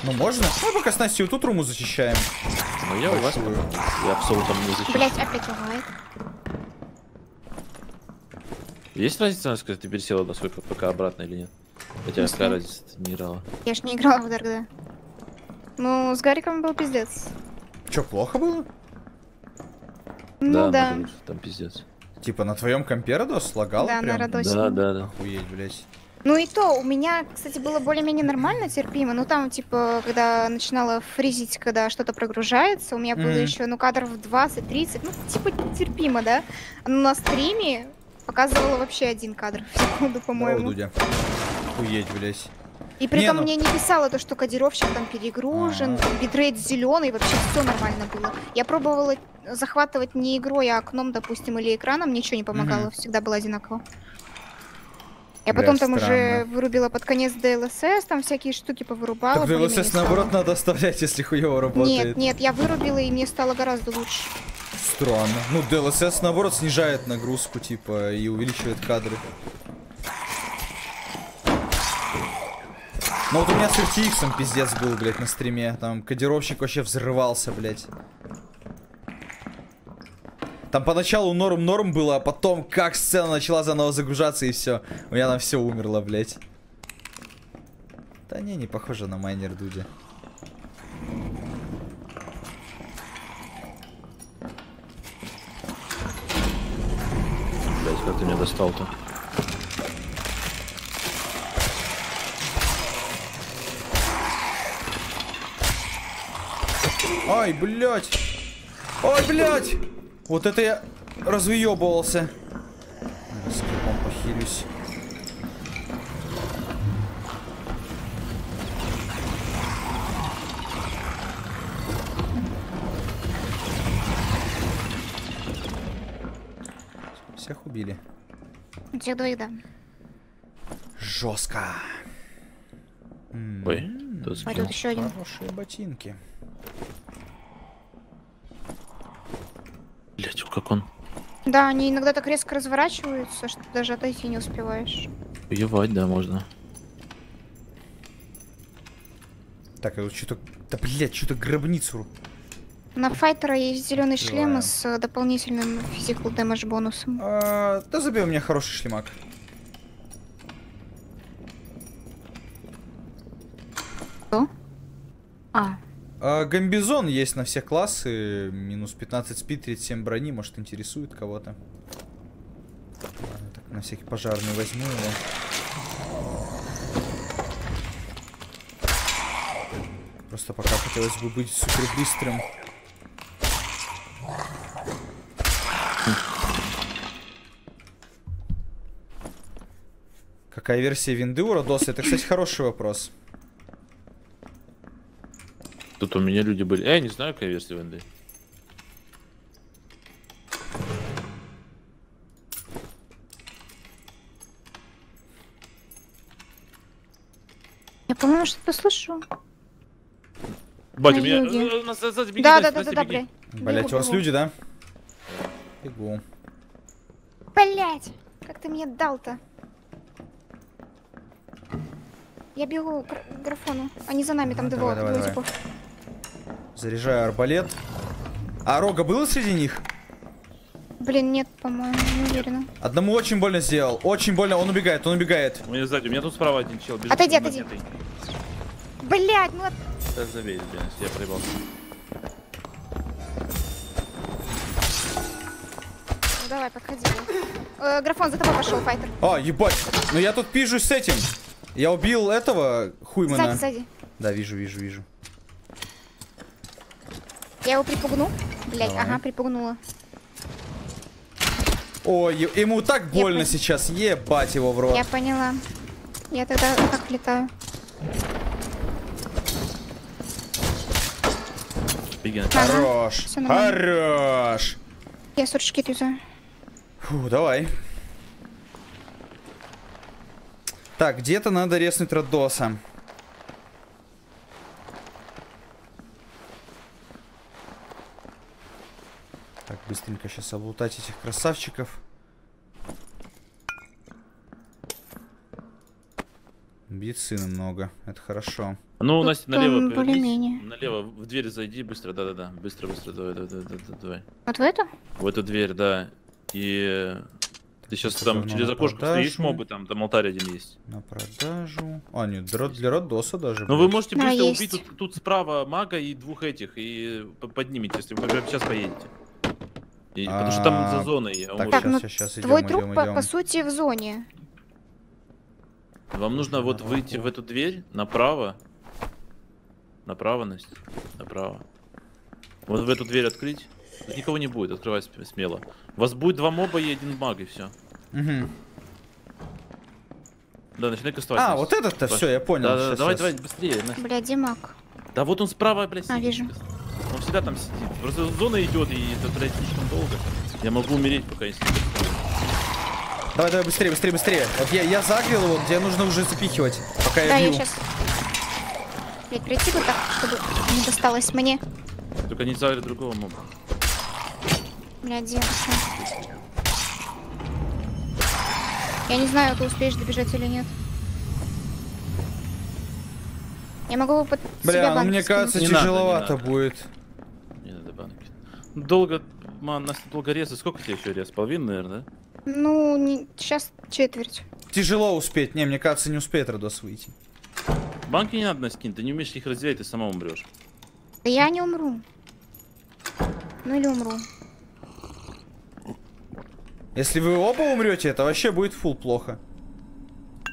Ну, можно? Мы пока с Настей тут руму зачищаем. Ну я у вас. Я там не защищу. Блять, опять лагает. Есть разница, насколько ты пересела на свой ПК обратно или нет? Хотя какая разница, ты не играла. Я ж не играла в Dark, да. Ну, с Гариком был пиздец. Че, плохо было? Ну да. наоборот, Там пиздец. Типа на твоем компе Родос лагало Да, на прям? Родосе. Да, да, да. Охуеть, блядь. Ну и то, у меня, кстати, было более-менее нормально, терпимо. Но там, типа, когда начинала фризить, когда что-то прогружается, у меня было Мгм. еще, ну, кадров 20-30, ну, типа, терпимо, да? Но на стриме показывала вообще один кадр в секунду, по-моему. Охуеть, блядь. И при этом ну- мне не писало то, что кодировщик там перегружен, А. битрейт зеленый, вообще все нормально было. Я пробовала захватывать не игрой, а окном, допустим, или экраном, ничего не помогало, Мгм. всегда было одинаково. Я Бля, потом там уже странно. вырубила под конец DLSS, там всякие штуки повырубала. Так DLSS наоборот надо оставлять, если хуево работает. Нет, нет, я вырубила, и мне стало гораздо лучше. Странно. Ну, DLSS наоборот снижает нагрузку, типа, и увеличивает кадры. Ну вот у меня с RTX пиздец был, блядь, на стриме. Там кодировщик вообще взрывался, блядь. Там поначалу норм-норм было, а потом как сцена начала заново загружаться и все. У меня там все умерло, блядь. Да не, не похоже на майнер Дудя. Блять, как ты меня достал-то? Ай, блядь! Ай, блядь! Вот это я развыебывался. С крипом похилюсь. Всех убили. Тех двоих, да. Жестко. Ой, кто сбил? Пойдет еще один. Хорошие ботинки. Блять, как он? Да, они иногда так резко разворачиваются, что даже отойти не успеваешь. Воевать, да, можно. Так, а что-то... Да, блядь, что-то гробницу. На файтера есть зеленый шлем с дополнительным физикал дэмэдж бонусом. А, да забей у меня хороший шлемак. Что? А, Гамбизон есть на все классы. Минус 15 спид, 37 брони. Может, интересует кого-то. На всякий пожарный возьму его. Просто пока хотелось бы быть супер быстрым. Какая версия винды у Родоса? Это, кстати, хороший вопрос. Тут у меня люди были. Э, Я не знаю, какая версия венды. я, по-моему, что-то слышу. Батя, меня... э, э, Да, да, да, да, да, блядь. Блять, у вас люди, да? Бегу. Блять, как ты мне дал-то? Я бегу к гра- графону. Они за нами, там Ну, двое, двое типов. Заряжаю арбалет. А Рога было среди них? Блин, нет, по-моему, не уверена. Одному очень больно сделал. Очень больно. Он убегает, он убегает. У меня сзади, у меня тут справа один чел бежит. Отойди, отойди. монетой. Блять, ну Да забей, блин, я проебался. ну давай, подходи. Э, графон, за тобой пошел, файтер. А, ебать. Ну я тут пижусь с этим. Я убил этого хуймана. Сзади, сзади. Да, вижу, вижу, вижу. Я его припугну. Блять, Давай. ага, припугнула. Ой, ему так Я больно пон- сейчас. Ебать его в рот. Я поняла. Я тогда как летаю. Ага. Хорош. Хорош. Я сурчки юзаю. Фу, давай. Так, где-то надо резнуть Родоса. Быстренько сейчас облутать этих красавчиков. Медицины много, это хорошо. Ну, Тут Настя, налево повернись. Налево, в дверь зайди, быстро, да-да-да. Быстро, быстро, давай, давай, давай, давай, давай. Вот в эту? В эту дверь, да. И ты сейчас Это там через окошко продажу. стоишь, мобы там, там алтарь один есть. На продажу. А, нет, для, для Родоса даже. Ну вы можете Да, быстро есть. убить тут, тут справа мага и двух этих, и поднимите, если вы прямо сейчас поедете. И- потому что там А, за зоной. а Так, Так, ну, Твой труп, по, сути, в зоне. Вам нужно вот выйти в эту дверь направо. Направо, Настя. Направо. Вот в эту дверь открыть. Тут никого не будет, открывай см- смело. У вас будет два моба и один маг, и все. Мгм. Да, начинай кастовать. А, Настя. вот этот-то все, я понял. Да, да, давай, давай, быстрее. Настя. Бля, Димак. Да вот он справа, блядь, А, вижу. Он всегда там сидит. Просто зона идет, и это, блядь, слишком долго. Я могу умереть, пока я кастую. Давай, давай, быстрее, быстрее, быстрее. Вот я, я загрел его, где нужно уже запихивать, пока я Да, я бью. сейчас... Блять, прийти бы так, чтобы не досталось мне. Только не загрей другого моба. Бля? Всё. Я не знаю, ты успеешь добежать или нет. Я могу под себя Бля, ну банки мне скинуть. кажется, Не надо, не тяжеловато надо. будет. Долго, ман, Настя, долго резать. Сколько тебе еще рез? Половину, наверное, да? Ну, не... сейчас четверть. Тяжело успеть. Не, мне кажется, не успеет Родос выйти. Банки не надо наскинуть, ты не умеешь их разделять, ты сама умрешь. Да я не умру. Ну или умру. Если вы оба умрете, это вообще будет фул плохо.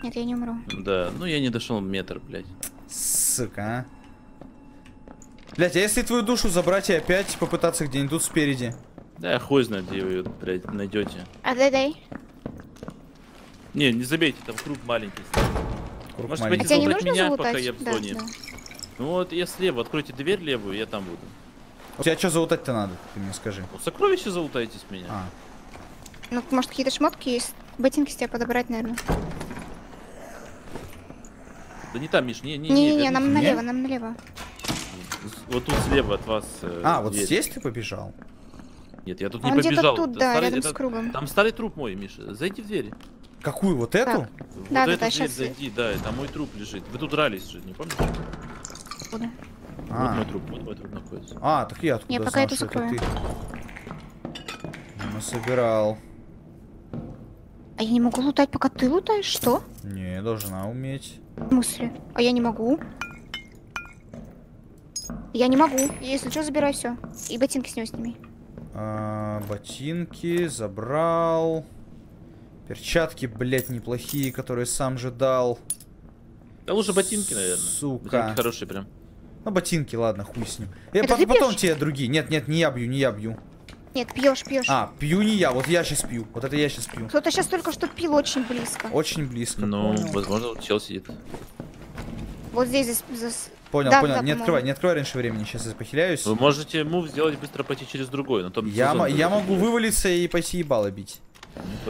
Нет, я не умру. Да, ну я не дошел метр, блядь. Сука, а. Блять, а если твою душу забрать и опять попытаться где-нибудь тут спереди? Да я хуй знает, где вы ее, блядь, найдете. А дай дай. Не, не забейте, там круг маленький. Круг Может маленький. А тебе не забрать меня, залутать? пока я в Да, зоне. да. Ну вот я слева, откройте дверь левую, я там буду. У тебя что залутать-то надо? Ты мне скажи. Ну, сокровища залутайте с меня. А, Ну, может, какие-то шмотки есть? Ботинки с тебя подобрать, наверное. Да не там, Миш, не, не, не. Не-не-не, нам вернись. Не? налево, нам налево. Вот тут слева от вас. э, а вот дверь. здесь ты побежал? Нет, я тут Он не где-то побежал. тут, Это да, старый- рядом это- с кругом. Там старый труп мой, Миша. Зайди в дверь. Какую? Вот эту? Так. Вот Да, эту да, дверь щас- зайди, да, там мой труп лежит. Вы тут дрались же, не помнишь? Куда? Вот А. мой труп, вот мой труп находится. А, так я откуда Я пока знал, эту что это ты? Ну, собирал. А я не могу лутать, пока ты лутаешь? Что? Не, должна уметь. В смысле? А я не могу. Я не могу. Если что, забирай все. И ботинки с него сними. А, ботинки забрал. Перчатки, блять, неплохие, которые сам же дал. Да лучше ботинки, наверное. Сука. Ботинки хорошие прям. Ну, ботинки, ладно, хуй с ним. Я Это потом, ты потом пьёшь? тебе другие. Нет, нет, не я бью, не я бью. Нет, пьешь, пьешь. А, пью не я, вот я сейчас пью. Вот это я сейчас пью. Кто-то сейчас только что пил очень близко. Очень близко. Ну, понял. возможно, вот чел сидит. Вот здесь за- за- Понял, да, понял. да, не открывай, не открывай раньше времени. Сейчас я похиляюсь. Вы можете мув сделать быстро пойти через другой, но там Я, я могу вывалиться и пойти ебало бить.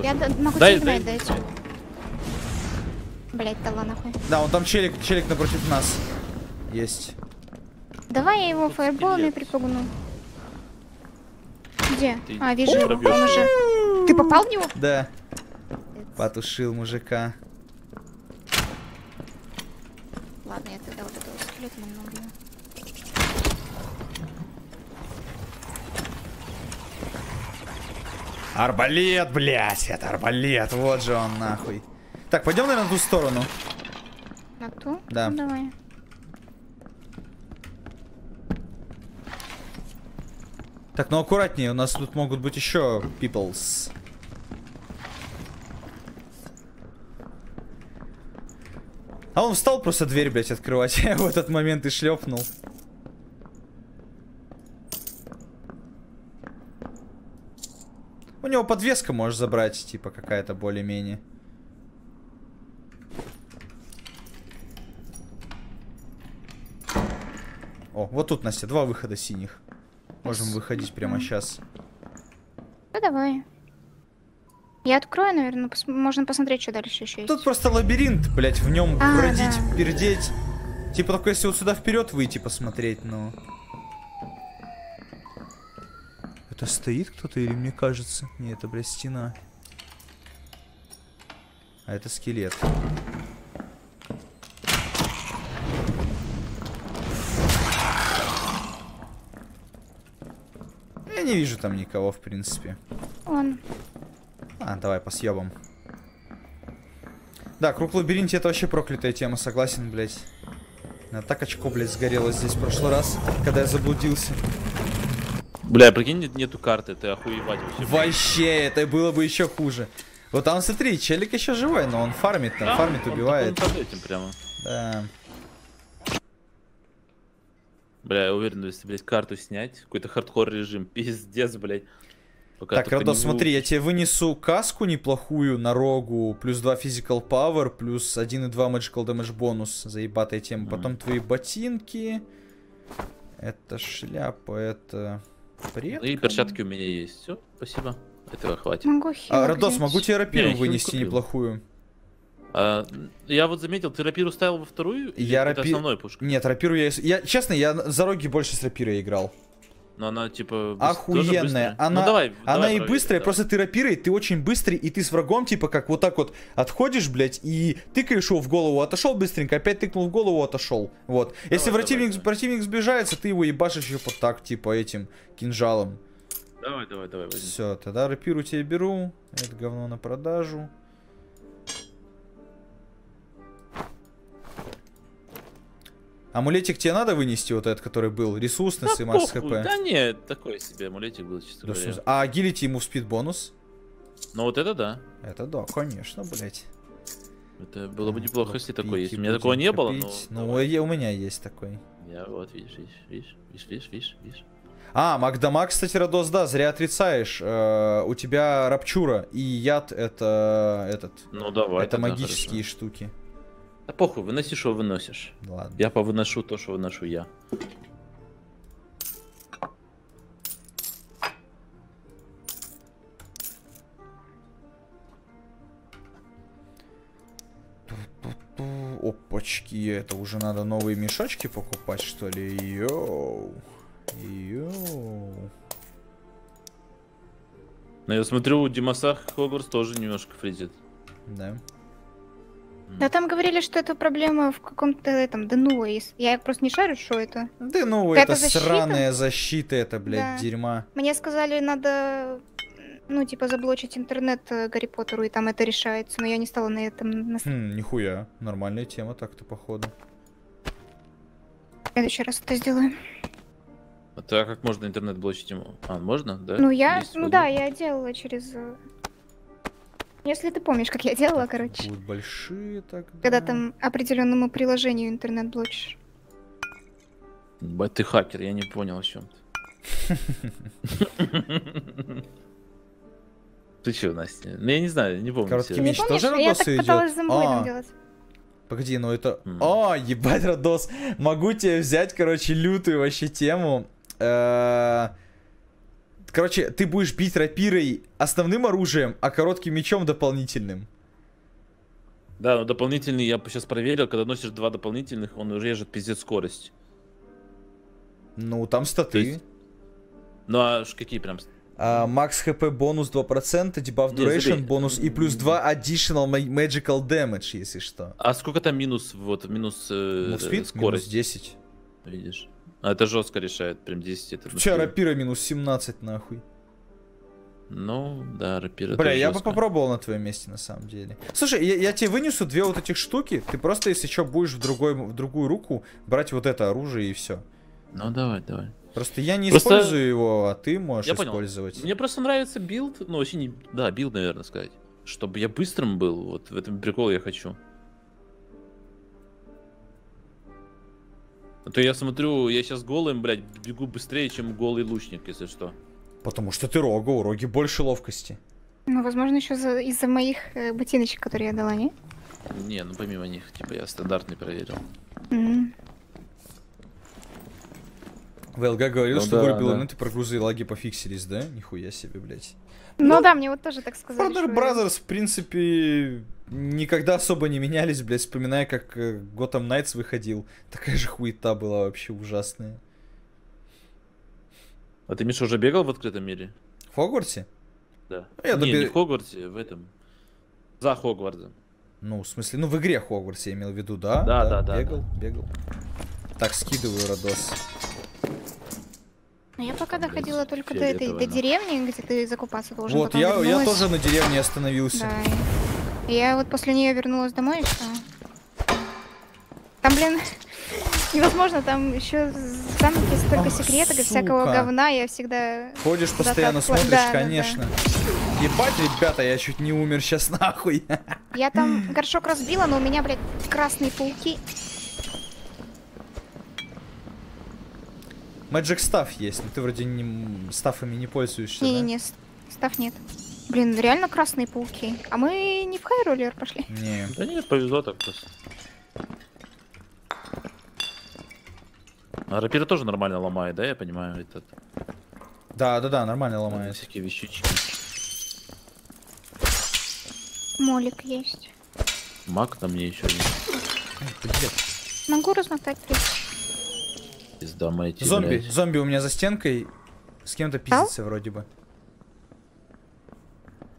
Я могу Дай- дай- дать. Блять, дала нахуй. Да, он там челик, челик напротив нас. Есть. Давай я его фаерболами припугну. Где? Ты а, вижу, он уже. Ты попал в него? Да, потушил мужика. Ладно, я тогда вот Арбалет, блядь, это арбалет, вот же он нахуй. Так, пойдем, наверное, на ту сторону. На ту? Да. Ну, давай. Так, ну аккуратнее, у нас тут могут быть еще peoples. А он встал просто дверь, блядь, открывать. Я в этот момент и шлепнул. У него подвеска можешь забрать, типа какая-то более-менее. О, вот тут, Настя, два выхода синих. Можем выходить прямо сейчас. Ну, давай. Я открою, наверное, пос- можно посмотреть, что дальше еще есть. Тут просто лабиринт, блять, в нем А, бродить, да. пердеть. Типа только если вот сюда вперед выйти посмотреть, но. Это стоит кто-то или мне кажется? Не, это, блядь, стена. А это скелет. Я не вижу там никого, в принципе. Он. А, давай по съебам. Да, круг лабиринте это вообще проклятая тема, согласен, блядь. Меня так очко, блядь, сгорело здесь в прошлый раз, когда я заблудился. Бля, прикинь, нет, нету карты, ты охуевать вообще. Вообще, это было бы еще хуже. Вот там, смотри, челик еще живой, но он фармит, там, Да, фармит, он- убивает. он под этим прямо. Да. Бля, я уверен, если, блядь, карту снять, какой-то хардкор режим, пиздец, блядь. Пока Так, не смотри, я тебе вынесу каску неплохую на рогу, плюс 2 physical power, плюс 1,2 magical damage бонус, заебатая тема. Потом твои ботинки, это шляпа, это... Ну Предка. И перчатки у меня есть. Все, спасибо. Этого хватит. Могу А, Радос, взять. могу тебе рапиру я вынести неплохую? А, я вот заметил, ты рапиру ставил во вторую? Я это рапи- основной пушка? Нет, рапиру я... я... Честно, я за роги больше с рапирой играл. Но она типа... быс- тоже Охуенная. быстрая? Она, ну, давай, она давай и проверим, быстрая, давай. просто ты рапирой, ты очень быстрый, и ты с врагом, типа, как вот так вот отходишь, блядь, и тыкаешь его в голову, отошел быстренько, опять тыкнул в голову, отошел. Вот. Если Давай, противник, давай, давай. противник сближается, ты его ебашишь еще вот так, типа, этим кинжалом. Давай, давай, давай. Все, тогда рапиру тебе беру. Это говно на продажу. Амулетик тебе надо вынести, вот этот, который был? Ресурсность и Да масс похуй. хп. Да нет, такой себе амулетик был, честно Да, говоря. А агилити ему в спид бонус? Ну вот это да. Это да, конечно, блять. Это было бы неплохо, если такой есть. У меня такого не было, но... Ну, у меня есть такой. Я вот, видишь, видишь, видишь, видишь, видишь, видишь. А, Макдамак, кстати, Радос, да, зря отрицаешь. Э, у тебя рапчура и яд это этот. Ну давай. это магические хорошо. штуки. Да похуй, выноси, что выносишь. Ладно. Я повыношу то, что выношу я. Опачки, это уже надо новые мешочки покупать, что ли? Йоу. Йоу. Но я смотрю, у Димасах Хогвартс тоже немножко фризит. Да. Да там говорили, что это проблема в каком-то этом есть. Я просто не шарю, что это. Да ну, это защита? сраная защита, это, блядь, Да. дерьма. Мне сказали, надо, ну, типа, заблочить интернет э, Гарри Поттеру, и там это решается. Но я не стала на этом Хм, нихуя. Нормальная тема так-то, походу. следующий раз это сделаю. А то как можно интернет блочить ему? А, можно, да? Ну, я, Есть ну да, я делала через... э, Если ты помнишь, как я делала, короче. Будут большие тогда. Когда там определенному приложению интернет блочишь. Ебать, ты хакер, я не понял о чем ты. Ты че, Настя? Ну я не знаю, не помню. Короткий меч тоже я Родосы так пыталась идёт? за Мглоидом А. делать. Погоди, ну это... О, ебать, Родос. Могу тебе взять, короче, лютую вообще тему. Короче, ты будешь бить рапирой основным оружием, а коротким мечом дополнительным. Да, но дополнительный я сейчас проверил, когда носишь два дополнительных, он режет пиздец скорость. Ну, там статы. есть- Ну а какие прям? А, Макс хп бонус 2%, дебаф Не, duration забей. бонус и плюс 2 additional ma- magical damage, если что. А сколько там минус, вот, минус э, Ну, э, speed минус скорость? 10. Видишь? А это жестко решает, прям 10 это. Че, ну, рапира минус 17, нахуй. Ну, да, рапира Бля, я бы попробовал на твоем месте, на самом деле. Слушай, я, я тебе вынесу две вот этих штуки. Ты просто, если что, будешь в, другой, в другую руку брать вот это оружие и все. Ну, давай, давай. Просто я не Просто- использую его, а ты можешь Я понял. использовать. Мне просто нравится build, ну, вообще не... Да, build, наверное, сказать. Чтобы я быстрым был, вот в этом прикол я хочу. А то я смотрю, я сейчас голым, блядь, бегу быстрее, чем голый лучник, если что. Потому что ты рога, у роги больше ловкости. Ну, возможно, еще из-за моих э, ботиночек, которые я дала, не? Не, ну помимо них, типа я стандартный проверил. М. ВЛГ говорил, Ну что да, вырубил да. инеты, прогрузы и лаги пофиксились, да? Нихуя себе, блядь. Ну, да, мне вот тоже так сказали. Brother Brothers, в принципе, никогда особо не менялись, блядь, вспоминая, как э, Gotham Knights выходил. Такая же хуета была вообще ужасная. А ты, Миша, уже бегал в открытом мире? В Хогвартсе? Да. Я не, доби- не в Хогвартсе, в этом. За Хогвартсом. Ну, в смысле, ну в игре Хогвартс я имел в виду, да? Да, да, да, Бегал, бегал. Так, скидываю Родос. Ну, Я пока Блин, доходила только до этой, до деревни, где ты закупаться должен. Вот, потом я, я тоже на деревне остановился. Да. Я вот после нее вернулась домой, и всё. Там, блин, Невозможно, там еще замки столько секреток и всякого говна, я всегда... Ходишь постоянно, смотришь, да, да, да. конечно. Ебать, ребята, я чуть не умер сейчас нахуй. Я там горшок разбила, но у меня, блядь, красные пауки. Magic Staff есть, но ты вроде не, стафами не пользуешься, да? Не-не-не, с- став нет. Блин, реально красные пауки. А мы не в Хайроллер пошли. Не. Да нет, повезло так просто. А рапира тоже нормально ломает, да, я понимаю, этот. Да, да, да, нормально там ломает. Всякие вещички. Молик есть. Маг на мне еще есть. Могу размотать. Пизда Зомби, блядь. зомби у меня за стенкой с кем-то пиздится вроде бы.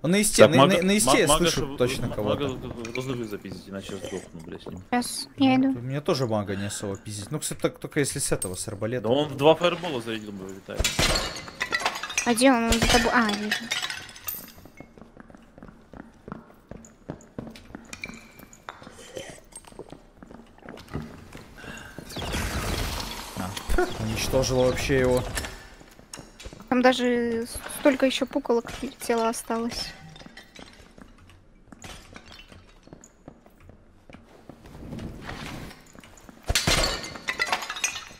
Он на исте, Так, на, мага- на- на исте я мага слышу шо- точно кого-то. Мага вы запиздить, иначе я сдохну, блядь, с ним. Сейчас, я иду. У меня тоже мага не особо пиздить. Ну, кстати, так- только если с этого, с арбалета. Да он в два фаербола зарядил бы, Виталий. А где он? Он за тобой. А, вижу. Уничтожила вообще его. Там даже столько еще пуколок тела осталось.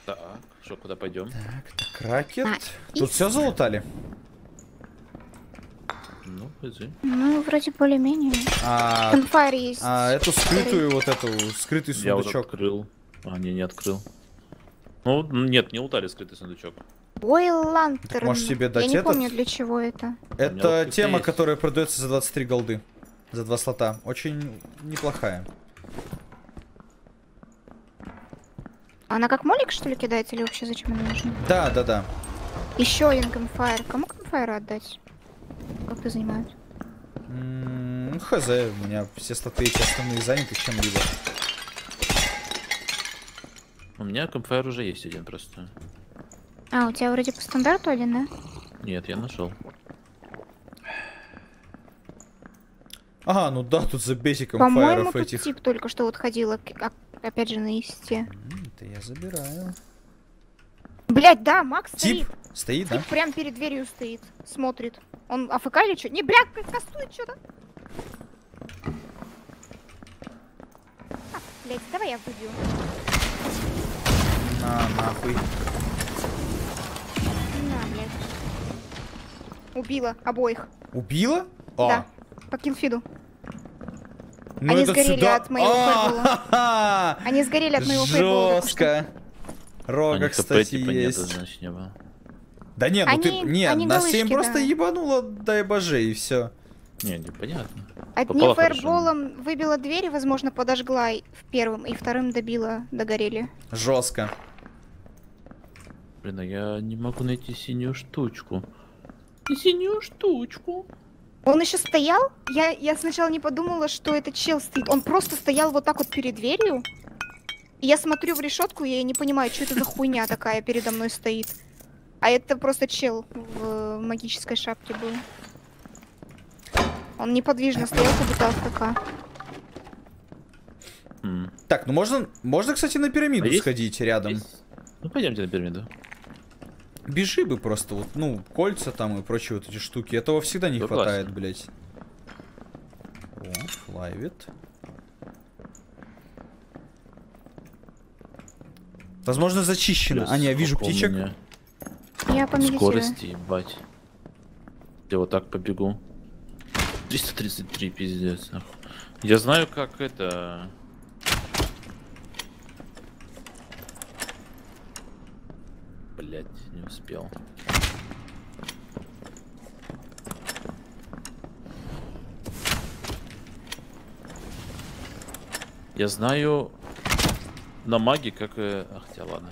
Так, что, куда пойдем? Так, так, ракет. А, Тут и- все залутали? Ну, пойди. Ну, вроде более-менее. А, Кэмпфайр есть. а эту скрытую, вот эту, скрытый Я вот сундучок. открыл. А, не, не открыл. Ну, нет, не лутали скрытый сундучок. Ой, lantern. можешь себе дать Я не этот? помню, для чего это. Это тема, есть. которая продается за 23 голды. За два слота. Очень неплохая. Она как молик, что ли, кидается, или вообще зачем она нужна? Да, да, да. Еще один campfire. Кому campfire отдать? Как ты занимают? Ну, хз, у меня все слоты эти основные заняты чем-либо. У меня кампфайр уже есть один просто. А, у тебя вроде по стандарту один, да? Нет, я нашел. Ага, ну да, тут за бесиком По-моему, фаеров тут этих. тип только что вот ходила, к- а- опять же, на исте. Это я забираю. Блять, да, Макс Тип стоит. стоит, да? Тип прям перед дверью стоит, смотрит. Он АФК или что? Не, бля, как кастует что-то. А, блять, давай я выбью. На, нахуй. Блядь. Убила обоих. Убила? А, Да. По киллфиду. ну Они сгорели сюда- от моего А-ха-ха! Они сгорели от моего что. Жестко. А Рога, кстати, типа есть. нету, значит, не было. Да нет, ну ты... Они- Нет, на 7 галышки, просто да. ебануло, дай боже, и все. Не, непонятно. Одним фаерболом выбила дверь возможно, подожгла в первом, и вторым добила, догорели. Жестко. Блин, а я не могу найти синюю штучку. Синюю штучку. Он еще стоял, я, я сначала не подумала, что это чел стоит. Он просто стоял вот так вот перед дверью. И я смотрю в решетку, и я не понимаю, что это за хуйня такая передо мной стоит. А это просто чел в э, магической шапке был. Он неподвижно стоял, как будто. М. Так, ну можно, можно, кстати, на пирамиду А есть- сходить рядом. Есть? Ну, пойдемте на пирамиду. Бежи бы просто, вот, ну, кольца там и прочие вот эти штуки. Этого всегда не Согласен. хватает, блять. О, флайвит. Возможно, зачищено. Плюс А, не, я вижу птичек. меня Я помедитирую. Скорости, ебать. Я вот так побегу. 333, пиздец. Я знаю, как это... Блять, не успел. Я знаю на маге, как... э, Ах, хотя ладно.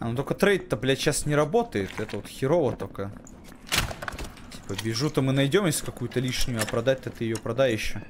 А, ну только трейд-то, блядь, сейчас не работает. Это вот херово только. Типа, бежу-то мы найдем, если какую-то лишнюю, а продать-то ты ее продай еще.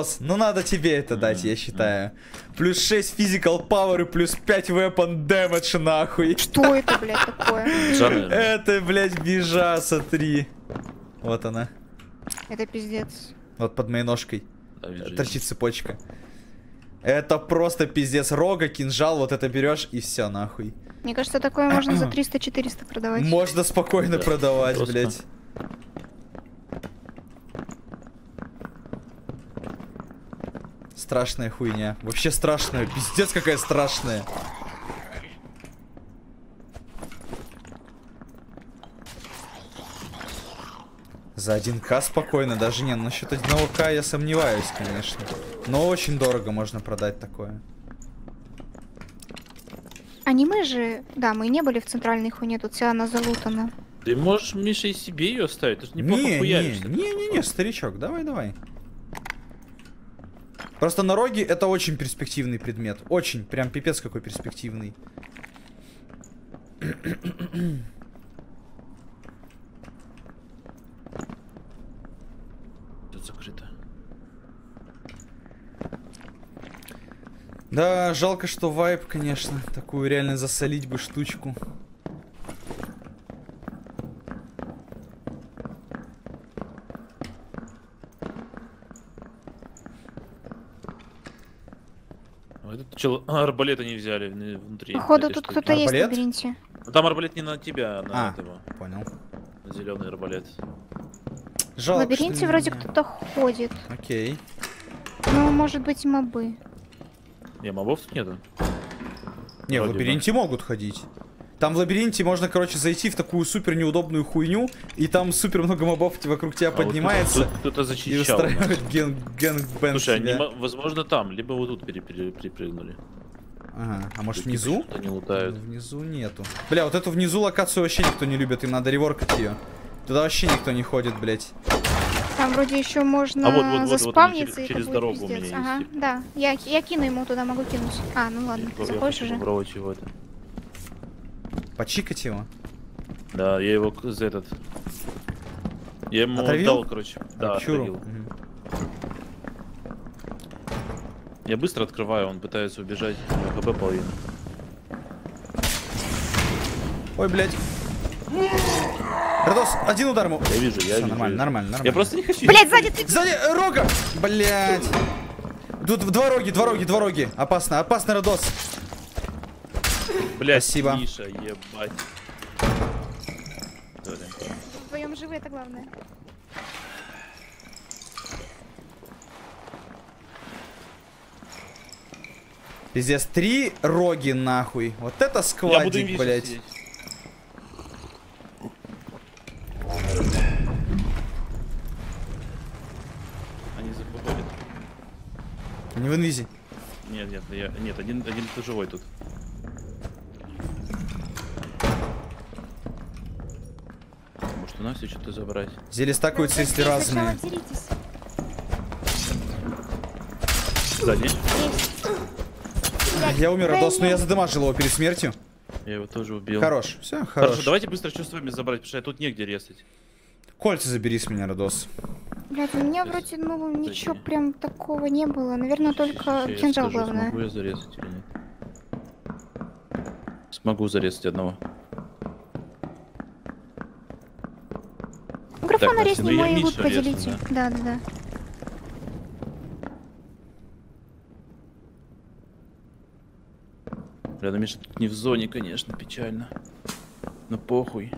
Радос, ну надо тебе это дать, я считаю. Плюс 6 physical power и плюс 5 weapon damage нахуй. Что это, блядь, такое? Это, блядь, бежа, смотри. Вот она. Это пиздец. Вот под моей ножкой. Вижу, Торчит цепочка. Это просто пиздец. Рога, кинжал, вот это берешь и все нахуй. Мне кажется, такое можно за 300-400 продавать. Можно спокойно Да, продавать, просто. блядь. Страшная хуйня. Вообще страшная. Пиздец какая страшная. За 1к спокойно, даже не, насчет 1к я сомневаюсь, конечно. Но очень дорого можно продать такое. Аниме же... Да, мы не были в центральной хуйне, тут вся она залутана. Ты можешь, Миша, и себе ее оставить, ты же неплохо не, не, хуяришься. не, не, не, старичок, давай, давай. Просто на роге это очень перспективный предмет. Очень, прям пипец какой перспективный. Тут закрыто. Да, жалко, что вайп, конечно. Такую реально засолить бы штучку. Чел... а, арбалета не взяли вн- внутри. Походу, тут кто-то есть в Арбалет? лабиринте. Там арбалет не на тебя, а на А. этого. Понял. Зеленый арбалет. В Жалко, лабиринте что не вроде кто-то ходит. Окей. Ну, может быть, мобы. Не, мобов тут нету. Не, в Вроде бы. лабиринте могут ходить. Там в лабиринте можно, короче, зайти в такую супер неудобную хуйню, и там супер много мобов вокруг тебя А вот поднимается. тут Кто-то и зачищал. нас. устраивает gang gangbang Слушай, они, возможно, там, либо вот тут пере- пере- перепрыгнули. Ага, а может Тут внизу? Не лутают. Внизу нету. Бля, вот эту внизу локацию вообще никто не любит, им надо реворкать ее. Туда вообще никто не ходит, блядь. Там вроде еще можно А вот, вот, вот, вот, заспавниться, через- и через дорогу у меня пиздец. есть, Ага, типа. да. Я, я кину ему туда, могу кинуть. А, ну ладно, заходишь уже. попробовать чего-то. Почикать его. Да, я его за этот... Я ему Отравил? дал, короче. Да, отравил. Я быстро открываю, он пытается убежать. У хп половина. Ой, блядь. Радос, один удар ему. Я вижу, я Всё, вижу. нормально, я- нормально, нормально. Я просто не хочу. Блять, сзади ты! Сзади, э, рога! Блядь. Тут два роги, два роги, два роги. Опасно, опасно, Радос. Блядь, Спасибо. Миша, ебать. Вдвоем живы, это главное. Пиздец, три роги нахуй. Вот это Я буду складик, блядь. сидеть. Они выходят. Не в инвизе. Нет, нет, я, нет, один, один живой тут. Все что-то забрать? Зелье стакаются, если разные. Сзади. Я умер, Радос, но я задамажил его перед смертью. Я его тоже убил. Хорош, все, Хорошо, хорош. давайте быстро что с вами забрать, потому что я тут негде резать. Кольца забери с меня, Радос. Блять, у меня вроде, ну, ничего Подожди. прям такого не было. Наверное, только Ща я кинжал скажу, главное. Смогу я зарезать или нет? Смогу зарезать одного. Графона Так, резни я мой Мишу лут резну, поделите. Да, да, да. Бля, ну Миша тут не в зоне, конечно, печально. Но похуй.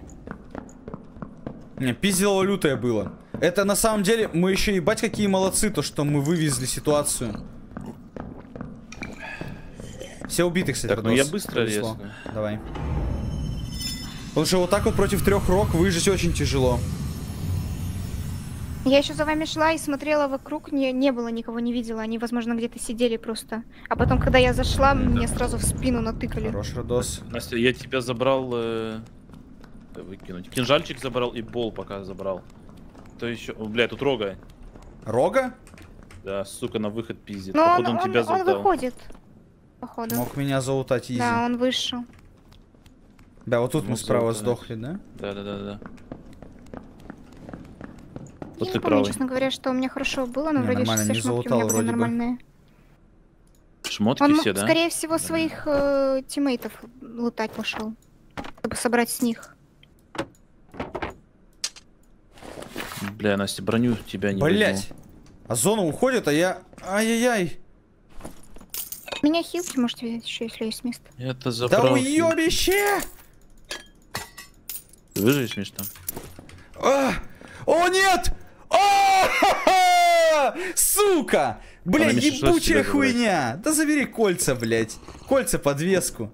Не, пиздило лютое было. Это на самом деле, мы еще ебать какие молодцы, то что мы вывезли ситуацию. Все убиты, кстати, Так, ну я быстро резну. Давай. Потому что вот так вот против трех рок выжить очень тяжело. Я еще за вами шла и смотрела вокруг, не, не было никого, не видела. Они, возможно, где-то сидели просто. А потом, когда я зашла, мне сразу в спину натыкали. Хорош, Радос. Настя, я тебя забрал... э, Выкинуть. Кинжальчик забрал и бол пока забрал. То еще... О, Бля, тут рога. Рога? Да, сука, на выход пиздит. Но он, Походу он, он, тебя он залутал. выходит. Походу. Мог меня заутать изи. Да, он вышел. Да, вот тут мы Мог справа сдохли, да? Да, да, да, да. Вот я ты не помню, правый. честно говоря, что у меня хорошо было, но Не, вроде нормально, все не шмотки у меня были вроде бы. нормальные. Шмотки Он, все, да? скорее всего, своих э, тиммейтов лутать пошел, чтобы собрать с них. Бля, Настя, броню тебя не Блять. А зона уходит, а я... Ай-яй-яй. Меня хилки можете взять еще, если есть место. Это Да забрал. уебище! Ты Выживешь, Миш, там? А! О, нет! Сука! Бля, ебучая хуйня! Да забери кольца, блядь. Кольца подвеску.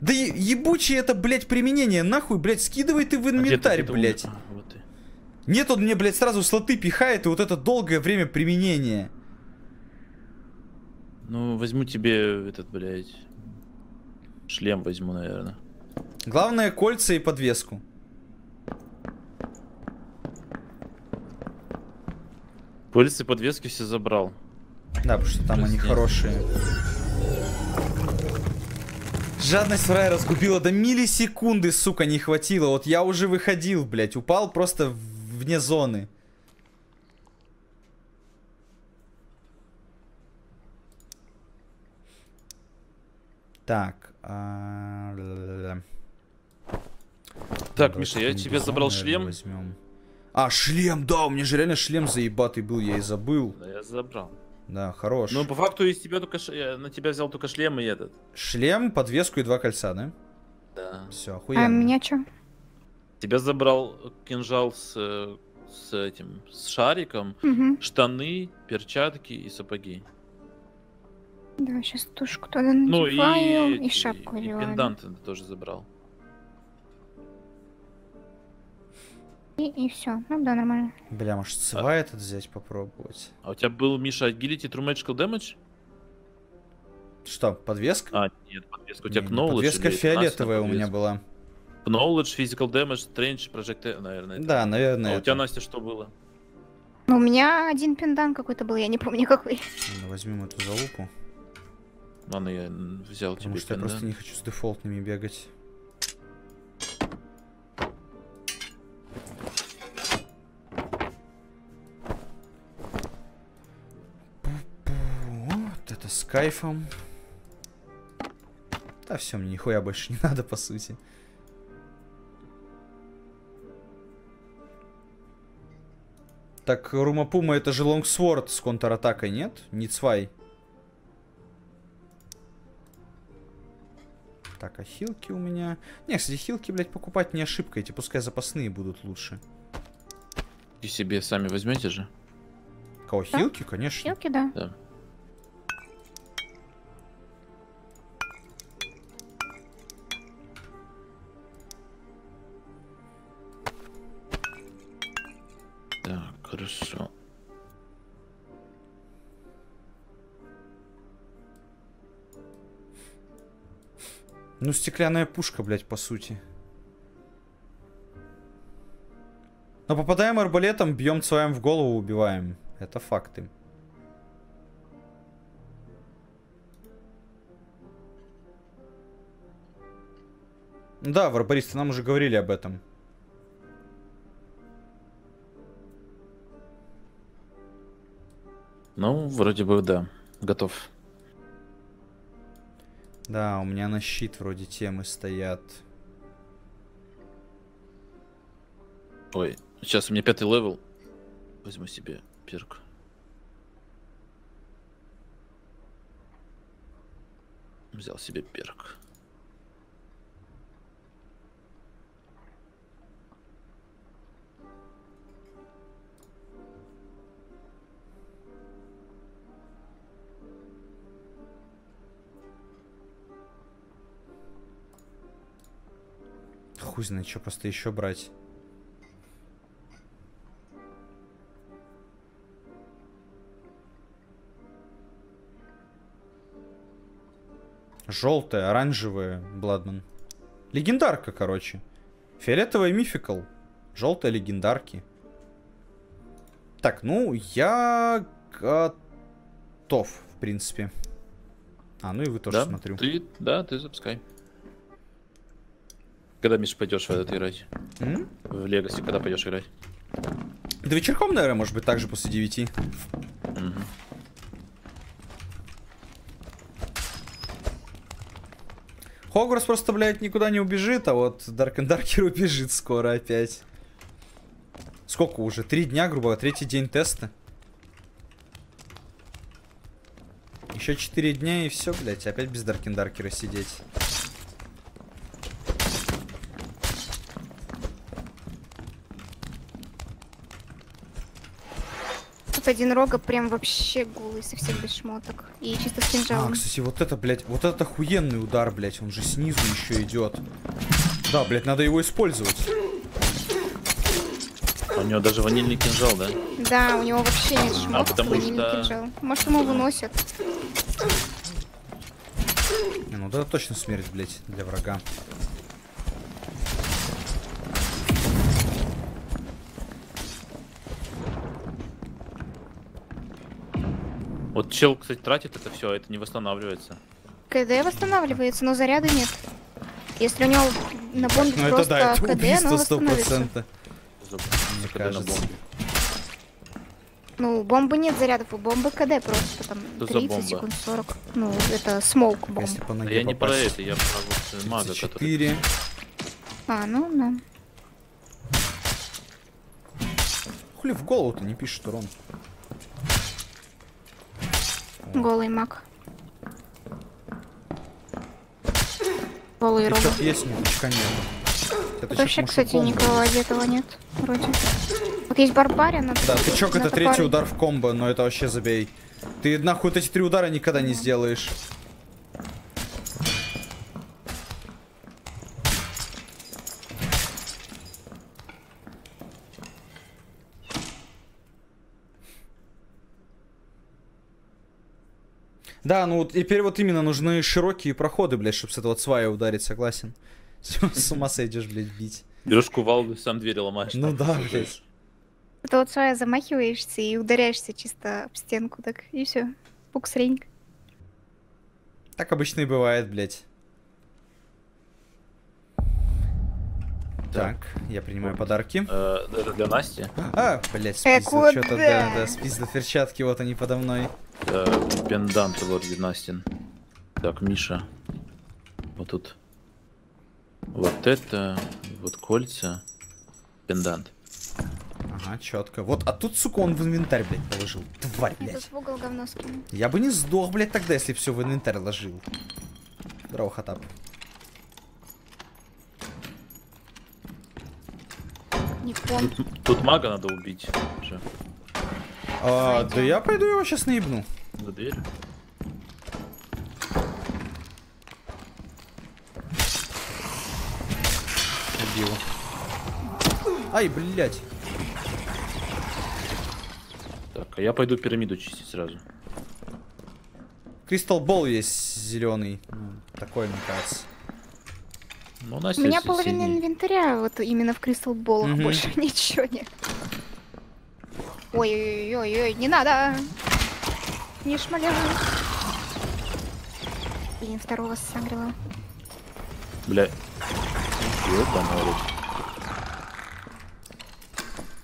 Да ебучее это, блядь, применение. Нахуй, блядь, скидывай ты в А инвентарь, блядь. А. Нет, он мне, блядь, сразу слоты пихает, и вот это долгое время применения. Ну, возьму тебе этот, блядь, шлем возьму, наверное. Главное, кольца и подвеску. Пыльцы подвески все забрал. Да, потому что там они Прости. хорошие. Жадность фрая разгубила до миллисекунды, сука, не хватило. Вот я уже выходил, блядь, упал просто в- вне зоны. Так. а. Так, Миша, я тебе забрал шлем. возьмем. А, шлем, да, у меня же реально шлем заебатый был, я и забыл. Да, я забрал. Да, хорош. Ну, по факту из тебя только ш- я на тебя взял только шлем и этот. Шлем, подвеску и два кольца, да? Да. Все, А охуенно. меня что? Тебя забрал кинжал с, с этим, с шариком, Угу. штаны, перчатки и сапоги. Да, сейчас тушку туда Ну и, надеваю и, эти, шапку и одеваю. пендант ты тоже забрал. И, все. Ну да, нормально. Бля, может, сва этот взять попробовать? А у тебя был, Миша, agility true magical damage? Что, подвеска? А, нет, подвеска. У тебя Не, knowledge Подвеска фиолетовая у меня была. Knowledge, physical damage, strange, project, наверное. это. Да, наверное. А у это. тебя, Настя, что было? Ну, у меня один пендан какой-то был, я не помню какой. Ладно, Возьмем эту залупу. Ладно, я взял Потому тебе что я пендант. просто не хочу с дефолтными бегать. Это с кайфом. Да все, мне нихуя больше не надо, по сути. Так, Румапума это же лонгсворд с контратакой, нет? Не цвай. Так, а хилки у меня... Не, кстати, хилки, блядь, покупать не ошибка. Эти пускай запасные будут лучше. И себе сами возьмете же. Кого, Да. хилки? Конечно. Силки, да. Да. Ну, стеклянная пушка, блядь, по сути. Но попадаем арбалетом, бьем цваем в голову, убиваем. Это факты. Да, варбаристы нам уже говорили об этом. Ну, вроде бы, да. Готов. Да, у меня на щит вроде темы стоят. Ой, сейчас у меня пятый level. Возьму себе perk. Взял себе perk. Хуй знает, что просто еще брать. Желтая, оранжевая, Бладман. Легендарка, короче. Фиолетовая мификал. Желтая легендарки. Так, ну, я готов, в принципе. А, ну и вы тоже да? смотрю. Ты, да, ты запускай. Когда, Миш, пойдешь в этот играть? М? В Легаси, когда пойдешь играть? Да вечерком, наверное, может быть, также после 9. Мгм. Хогвартс просто, блядь, никуда не убежит, а вот Дарк Даркер убежит скоро опять. Сколько уже? Три дня, грубо говоря, третий день теста. Еще четыре дня и все, блядь, опять без Даркин Даркера сидеть. Один рога прям вообще голый, совсем без шмоток. И чисто с А, кинжалом. кстати, вот это, блядь, вот это охуенный удар, блядь, он же снизу еще идет. Да, блядь, надо его использовать. А У него даже ванильный кинжал, да? Да, у него вообще нет шмоток, потому ванильный что- кинжал. Может, ему выносят. Не, ну это точно смерть, блядь, для врага. Вот чел, кстати, тратит это все, а это не восстанавливается. КД восстанавливается, но заряда нет. Если у него на бомбе Ну это просто да, это КД, оно восстановится. когда на кажется. бомбе. Ну, бомбы нет зарядов, у бомбы КД просто там Что за 30 бомба? секунд 40. Ну, это смоук бомба. Если по ноге я не про попасть. это, я про вот э, мага, который... 34. А, ну, да. Хули в голову-то не пишет урон. Голый маг. Голый рога. что есть, но нет. Это вообще, кстати, никого одетого нет, вроде. Вот есть барбарин, Да, ты чок, на это третий удар в комбо, но это вообще забей. Ты нахуй эти три удара никогда не сделаешь. Да, ну вот теперь вот именно нужны широкие проходы, блядь, чтобы с этого свая ударить, согласен. С ума сойдешь, блядь, бить. Берешь кувалду, сам двери ломаешь. Ну да, блядь. Это вот своя замахиваешься и ударяешься чисто об стенку, так, и все. Пуксреньк. Так обычно и бывает, блядь. Так, я принимаю подарки. Э, это для Насти. А, блядь, Э, спиздил что-то, да, да, спиздил перчатки, вот они подо мной. Э, пендант лорди Настин. Так, Миша. Вот тут. Вот это. Вот кольца. Пендант. Ага, четко. Вот, а тут, сука, он в инвентарь, блядь, положил. Тварь, блядь. тут в угол говно скину. Я бы не сдох, блядь, тогда, если все в инвентарь ложил. Здорово, Хатап. Не помню. Тут, тут мага надо убить. Уже. А, да я пойду его сейчас наебну. За дверью. Убил. Ай, блядь. Так, а я пойду пирамиду чистить сразу. Кристал Болл есть зеленый. Такой, мне кажется. Ну, у У меня половина синий. инвентаря вот именно в Кристал Боллах, Мгм. больше ничего нет. Ой-ой-ой-ой, не надо! Не шмаляй. Блин, второго согрела. Бля. Рот.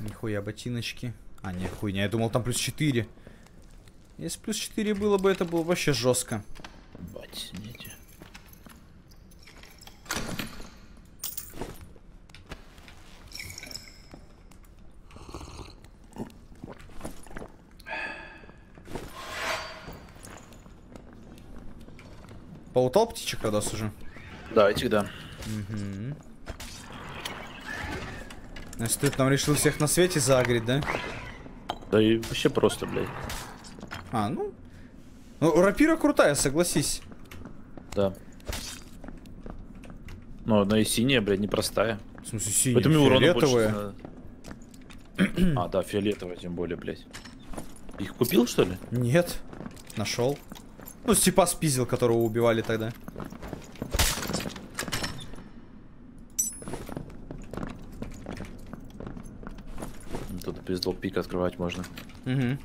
Нихуя ботиночки. А, не, хуйня, я думал там плюс 4. Если плюс 4 было бы, это было бы вообще жестко. Бать, сидите. Поутал птичек Родос уже? Да, этих да. Угу. Если ты там решил всех на свете загреть, да? Да и вообще просто, блядь. А, ну... Ну, рапира крутая, согласись. Да. Но она и синяя, блядь, непростая. В смысле, синяя, Поэтому и урона больше фиолетовая. А, да, фиолетовая тем более, блядь. Их купил, что ли? Нет. Нашел. Ну, Степа спиздил, которого убивали тогда. Тут без пик открывать можно. Угу.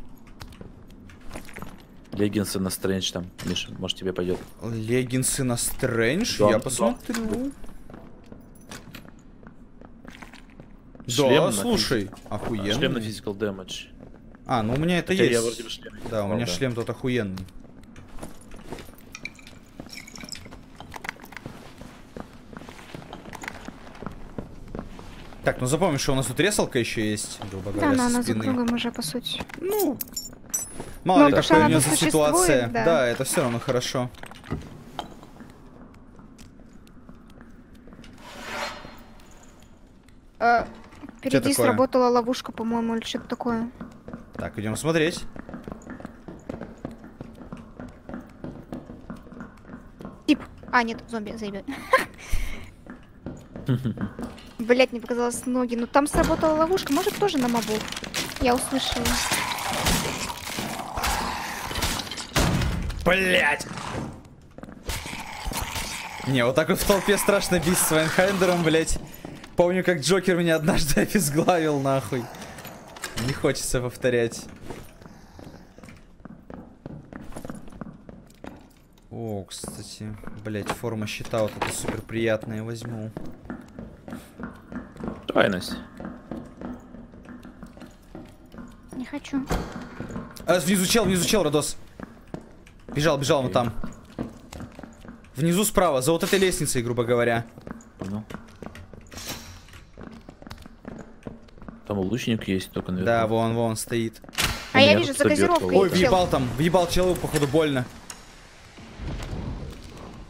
Леггинсы на стрэндж там. Миша, может тебе пойдет. Леггинсы на Стрэндж, Да, я да. посмотрю. Шлем Да, на слушай, физи- охуенно. Шлем на physical damage. А, ну у меня это Хотя я есть. вроде бы шлем Да, у меня шлем тут охуенный. Так, ну запомни, что у нас тут ресалка еще есть, грубо Да, говоря, но со она за спины. кругом уже, по сути. Ну, мало Ну, ли как повернется ситуация. Да. да. это все равно хорошо. Э, Впереди сработала ловушка, по-моему, или что-то такое. Так, идем смотреть. Тип. А, нет, зомби заебет. Блять, мне показалось ноги. Ну там сработала ловушка. Может, тоже на мобов. Я услышала. Блять! Не, вот так вот в толпе страшно бить с Цвайхендером, блять. Помню, как Джокер меня однажды обезглавил, нахуй. Не хочется повторять. О, кстати, блять, форма щита вот эта супер приятная, возьму. Тройность. Не хочу. А, внизу чел, внизу чел, Родос. Бежал, бежал, он там. Внизу справа, за вот этой лестницей, грубо говоря. Понял. Там лучник есть только наверху. Да, вон, вон стоит. А я вижу за газировкой. Ой, въебал там, въебал челу, походу, больно.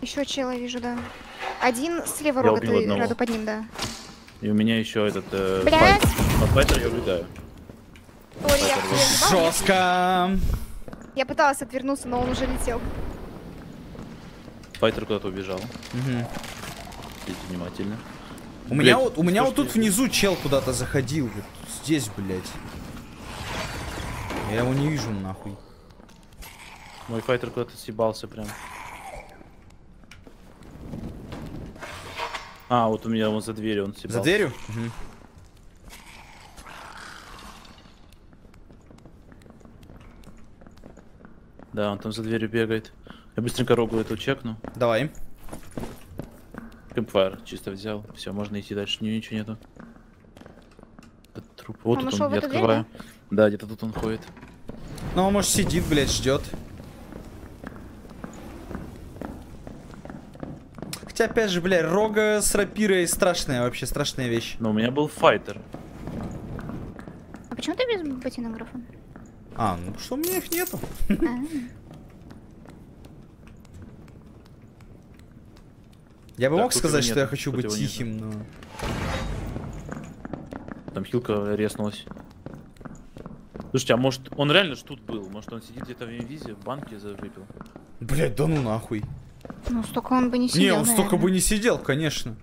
Еще чела вижу, да. Один слева ты одного. рядом под ним, да. И у меня еще этот... Э, Блядь! От файтера я убегаю. Ой, я. Жестко. Я пыталась отвернуться, но он уже летел. Файтер куда-то убежал. Мгм. Следите внимательно. У меня Блядь, вот, у меня вот тут внизу чел куда-то заходил. Вот здесь, блядь. Я его не вижу, нахуй. Мой файтер куда-то съебался прям. А, вот у меня вон за дверью он съебался. За дверью? Мгм. Да, он там за дверью бегает. Я быстренько рогу эту чекну. Давай. Кэмпфайр чисто взял. Все, можно идти дальше. Ни- Ничего нету. Это труп. Вот Он тут он, я эту дверь, открываю. Да, где-то тут он ходит. Ну, он, может, сидит, блядь, ждет. Хотя, опять же, блядь, рога с рапирой страшная, вообще страшная вещь. Но у меня был файтер. А почему ты без ботинок, графон? А, ну что, у меня их нету. А, Я бы Так, мог сказать, что я хочу быть нету. тихим, но... Там хилка резнулась. Слушайте, а может он реально ж тут был? Может он сидит где-то в инвизе, в банке за- выпил? Блядь, да ну нахуй. Ну, столько он бы не Не, сидел, он столько наверное. бы не сидел, конечно.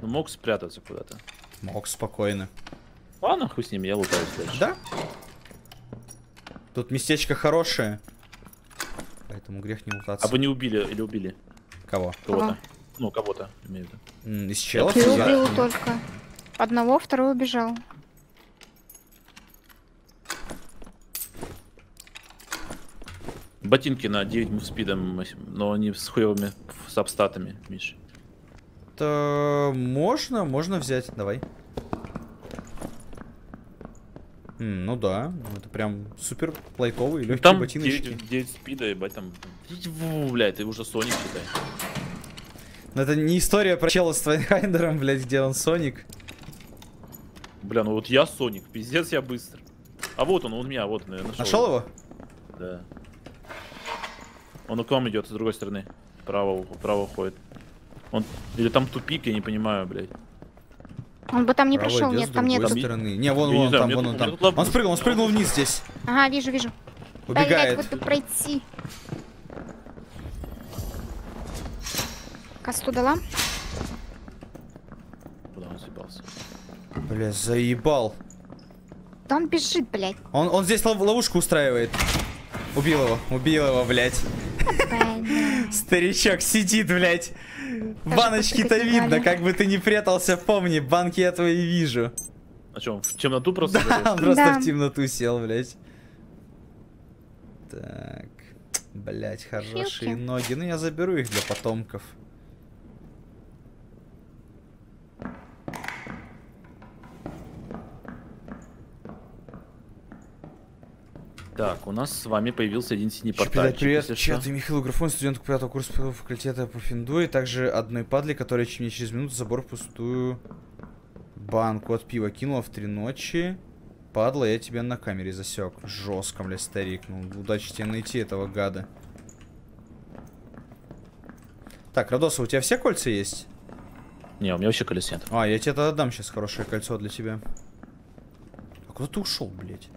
Ну мог спрятаться куда-то. Мог спокойно. Ладно, хуй с ним, я лутаюсь дальше. Да? Тут местечко хорошее. Поэтому грех не лутаться. А вы не убили или убили Кого? кого-то? Ну, кого-то, имею в виду. Из? Ты Я- убил только одного, второй убежал. Ботинки на 9 мувспидом, но они с хуевыми сабстатами, Миш. Это можно, можно взять. Давай. М, ну да, это прям супер лайтовые, легкие Там ботиночки. 9, 9 speed а, ебать, там... Блядь, ты уже Соник считай. Но это не история про чела с Цвайхендером, блядь, где он Соник. Бля, ну вот я Соник, пиздец, я быстро. А вот он, он меня, вот он, нашел. Нашел его? Да. Он к вам идет с другой стороны. Право, право уходит. Он... Или там тупик, я не понимаю, блядь. Он бы там не Право прошел, нет, с там нет. другой Там- стороны. Не, вон, Я не вон, знаю, там, вон он там. лоб- Он спрыгнул, он спрыгнул вниз здесь. Ага, вижу, вижу. Блядь, Убегает. вот бы пройти. Касту дала? Куда он съебался? Бля, заебал. Да он бежит, блядь. Он, он здесь лов- ловушку устраивает. Убил его, убил его, блядь. Старичок сидит, блядь. Баночки-то видно, как бы ты не прятался, помни, банки я твои вижу. А что, он в темноту просто Да, он просто Да. в темноту сел, блядь. Так. Блять, хорошие Хилки. ноги. Ну, я заберу их для потомков. Так, у нас с вами появился один синий портальчик. привет, если чат и Михаил Графон, студент пятого курса факультета по финду, и также одной падли, которая мне через минуту забор в пустую банку от пива кинула в три ночи. Падла, я тебя на камере засек. Жестко, бля, старик. Ну, удачи тебе найти этого гада. Так, Радоса, у тебя все кольца есть? Не, у меня вообще колес нет. А, я тебе тогда дам сейчас хорошее кольцо для тебя. А куда ты ушел, блядь?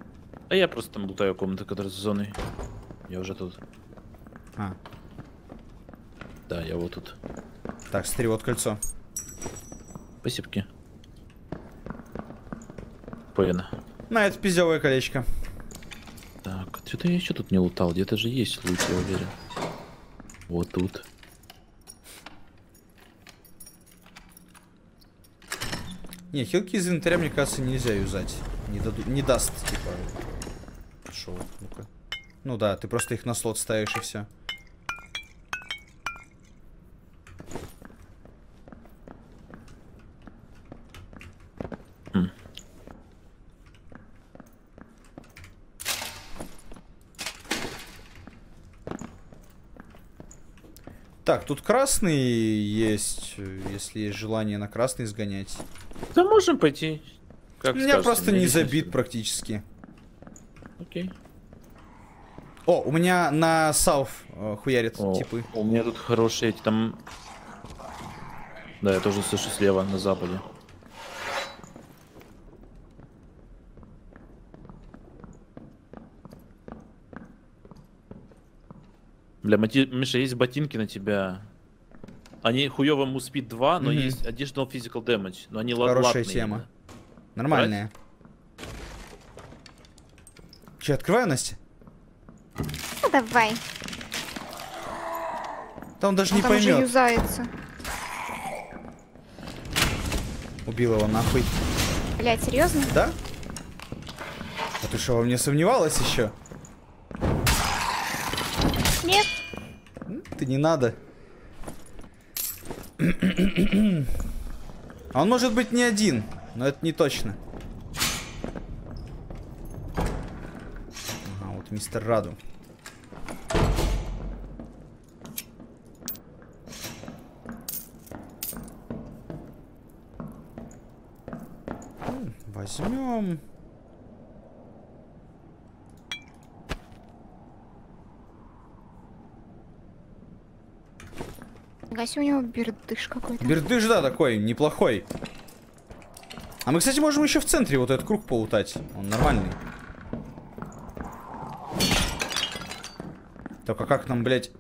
А я просто там лутаю комнаты, которые за зоной. Я уже тут. А, Да, я вот тут. так, смотри, вот кольцо. Спасибо. Понял. На, это пиздевое колечко. Так, что-то я еще тут не лутал. Где-то же есть лут, я уверен. Вот тут. Не, хилки из инвентаря, мне кажется, нельзя юзать. Не, даду- не даст, типа. Шо, ну-ка. Ну да, ты просто их на слот ставишь и все. Так, тут красный есть, если есть желание на красный сгонять. Да можем пойти. Как У меня скажете, просто не забит практически. Окей. О, у меня на сауф э, хуярит О, типы. У меня тут хорошие эти там... Да, я тоже слышу слева, на западе. Бля, Мати- Миша, есть ботинки на тебя. Они хуёво муспид 2, но Мгм. есть additional physical damage. Но они Хорошая латные тема. Нормальная. Че, открываю, Настя? Ну, давай. Да он даже Он не там уже поймет. юзается. Убил его нахуй. Блять, серьезно? Да? А ты что, во мне сомневалась еще? Нет. Ты не надо. А он может быть не один, но это не точно. Ага, вот мистер Раду. Возьмем. Гаси у него бердыш какой-то. Бердыш, да, такой, неплохой. А мы, кстати, можем еще в центре вот этот круг полутать. Он нормальный. Только как нам, блядь...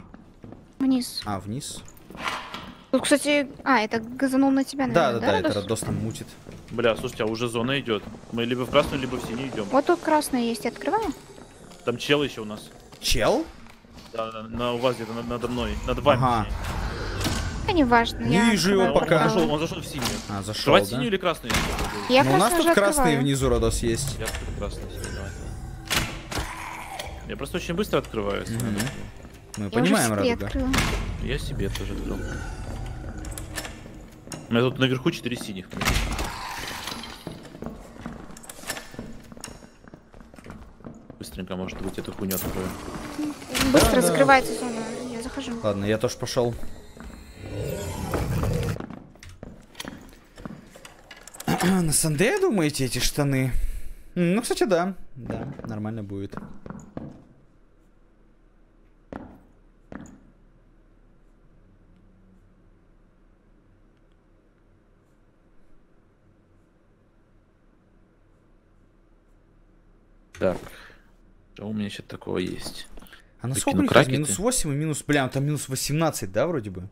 Вниз. А, вниз? Тут, кстати... А, это газанул на тебя, Да, наверное, да, да, это? Радос там мутит. Бля, слушайте, а уже зона идет. Мы либо в красную, либо в синюю идем. Вот тут красное есть, я открываю? Там чел еще у нас. Чел? Да, на, на- у вас где-то над- надо мной. Над вами. Ага. точнее. А не важно. Не вижу его А, пока. Он зашел, он зашел в синюю. А, зашел, Открывать да? синюю или красную? Я Ну, у нас тут красный открываю. внизу Радос есть. Я себе, давай. Я просто очень быстро открываю. надо. Мы Я понимаем, уже себе Радуга. открыла. Я себе тоже открыл. У меня тут наверху 4 синих. Быстренько, может быть, эту хуйню открою. Быстро да. закрывается зона. Я захожу. Ладно, я тоже пошел. На Санде, думаете, эти штаны? Ну, кстати, да. Да, нормально будет. Так. Что у меня еще такого есть? А на сколько у них есть? кракеты. Минус 8 и минус... Бля, там минус 18, да, вроде бы?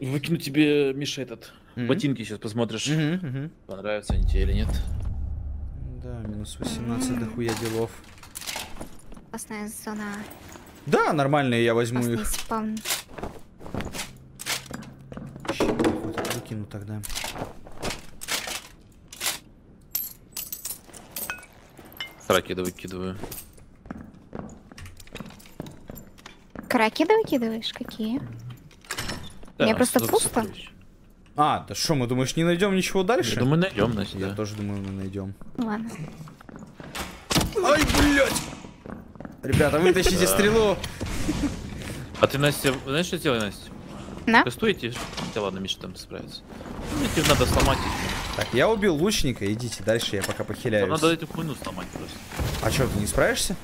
Выкину тебе, Миша, этот. Мгм. Ботинки сейчас посмотришь. Мгм, мгм. Понравятся они тебе или нет. Да, минус 18, дохуя делов. Классная зона. Да, нормальные, я возьму Классный их. спавн. Выкину тогда. Ракеты выкидываю. Краки да выкидываешь? Какие? Мне просто пусто. А, да что, мы думаешь, не найдем ничего дальше? Я думаю, найдем, Настя, Я да. тоже думаю, мы найдем. Ладно. Ай, блядь! Ребята, вытащите Да. стрелу. А ты, Настя, знаешь, что делай, Настя? На? Кастуете, хотя ладно, Миша там справится. Ну, тебе надо сломать их. Так, я убил лучника, идите дальше, я пока Там похиляюсь. надо эту хуйню сломать просто. А что, ты не справишься?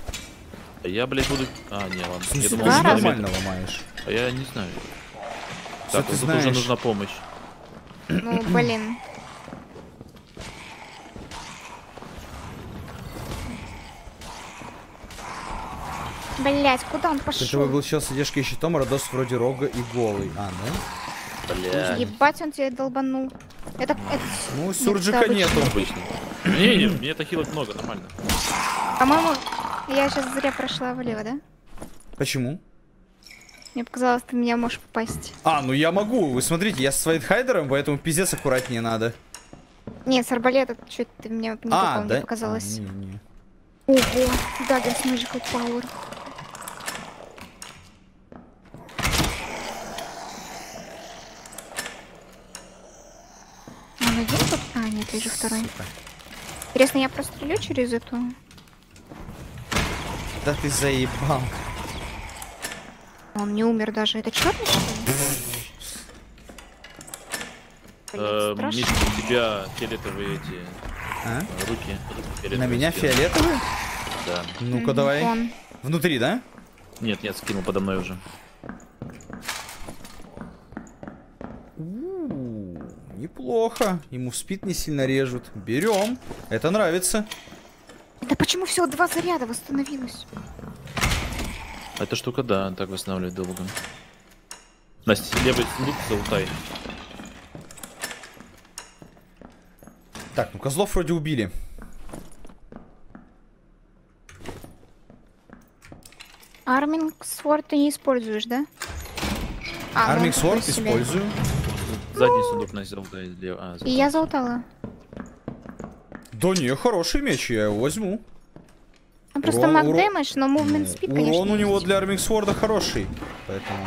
Я, блядь, буду... А, не, ладно. В Я думал, ты же нормально ломаешь. А я не знаю. Всё Так, ты вот тут уже знаешь. нужна помощь. Ну, блин. Блять, куда он Ты пошел? был чел с одежкой и щитом, Родос вроде рога и голый. А, да? Бля. Ебать, он тебя долбанул. Это, это... Ну, Нет, сурджика это нету. Обычно. Не, не, мне это хилок много, нормально. По-моему, я сейчас зря прошла влево, да? Почему? Мне показалось, ты меня можешь попасть. А, ну я могу. Вы смотрите, я с Свайтхайдером, поэтому пиздец аккуратнее надо. Нет, с арбалета чуть ты меня не а, попал, да? мне показалось. А, не, не. Ого, Dagger's Magical Power. Он один нет, вижу второй. Интересно, я прострелю через эту? Да ты заебал. Он не умер даже. Это черный, что ли? Блин, Э. Миша, у тебя фиолетовые эти А? руки. На фиолетовые меня скинул. фиолетовый? Да. Ну-ка давай. вон. Внутри, да? Нет, нет, скинул подо мной уже. Неплохо. Ему в спид не сильно режут. Берем. Это нравится. Да почему всего два заряда восстановилось? Эта штука, да, так восстанавливает долго. Настя, левый сундук залутай. Так, ну козлов вроде убили. Арминг Сворд ты не используешь, да? А, такой Сворд использую. Задний сундук Настя залутай. Лево. А, И я заутала. Да не, хороший меч, я его возьму. Ну, просто маг дэмэдж, но movement speed, Ну, конечно, Урон у него для Армик Сворда хороший. Поэтому...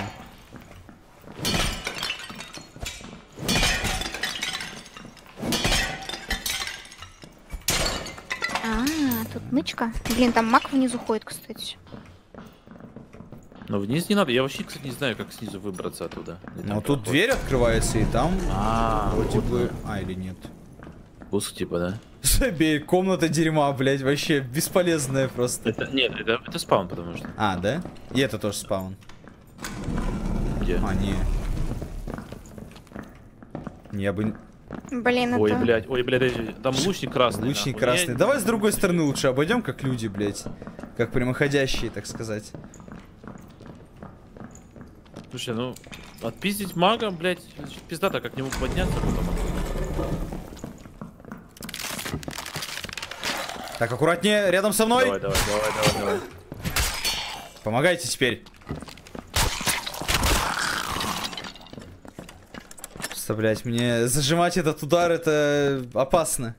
А, тут нычка. Блин, там маг внизу ходит, кстати. Но вниз не надо. Я вообще, кстати, не знаю, как снизу выбраться оттуда. Ну тут проход. дверь открывается и там А, вроде вот бы... А, или нет. Пуск типа, да? Забей, комната дерьма, блядь, вообще бесполезная просто. Это, нет, это, это спаун, потому что. А, да? И это тоже спаун. Где? А, не. Я бы... Блин, Ой, это... блядь, ой, блядь, там лучник красный. Лучник нахуй. красный. Я- Давай с другой стороны лучше обойдем, как люди, блядь. Как прямоходящие, так сказать. Слушай, ну, отпиздить мага, блядь, пиздата, как к нему подняться потом. Так, аккуратнее, рядом со мной. Давай, давай, давай, давай, давай. Помогайте теперь. Просто, блядь, мне зажимать этот удар, это опасно.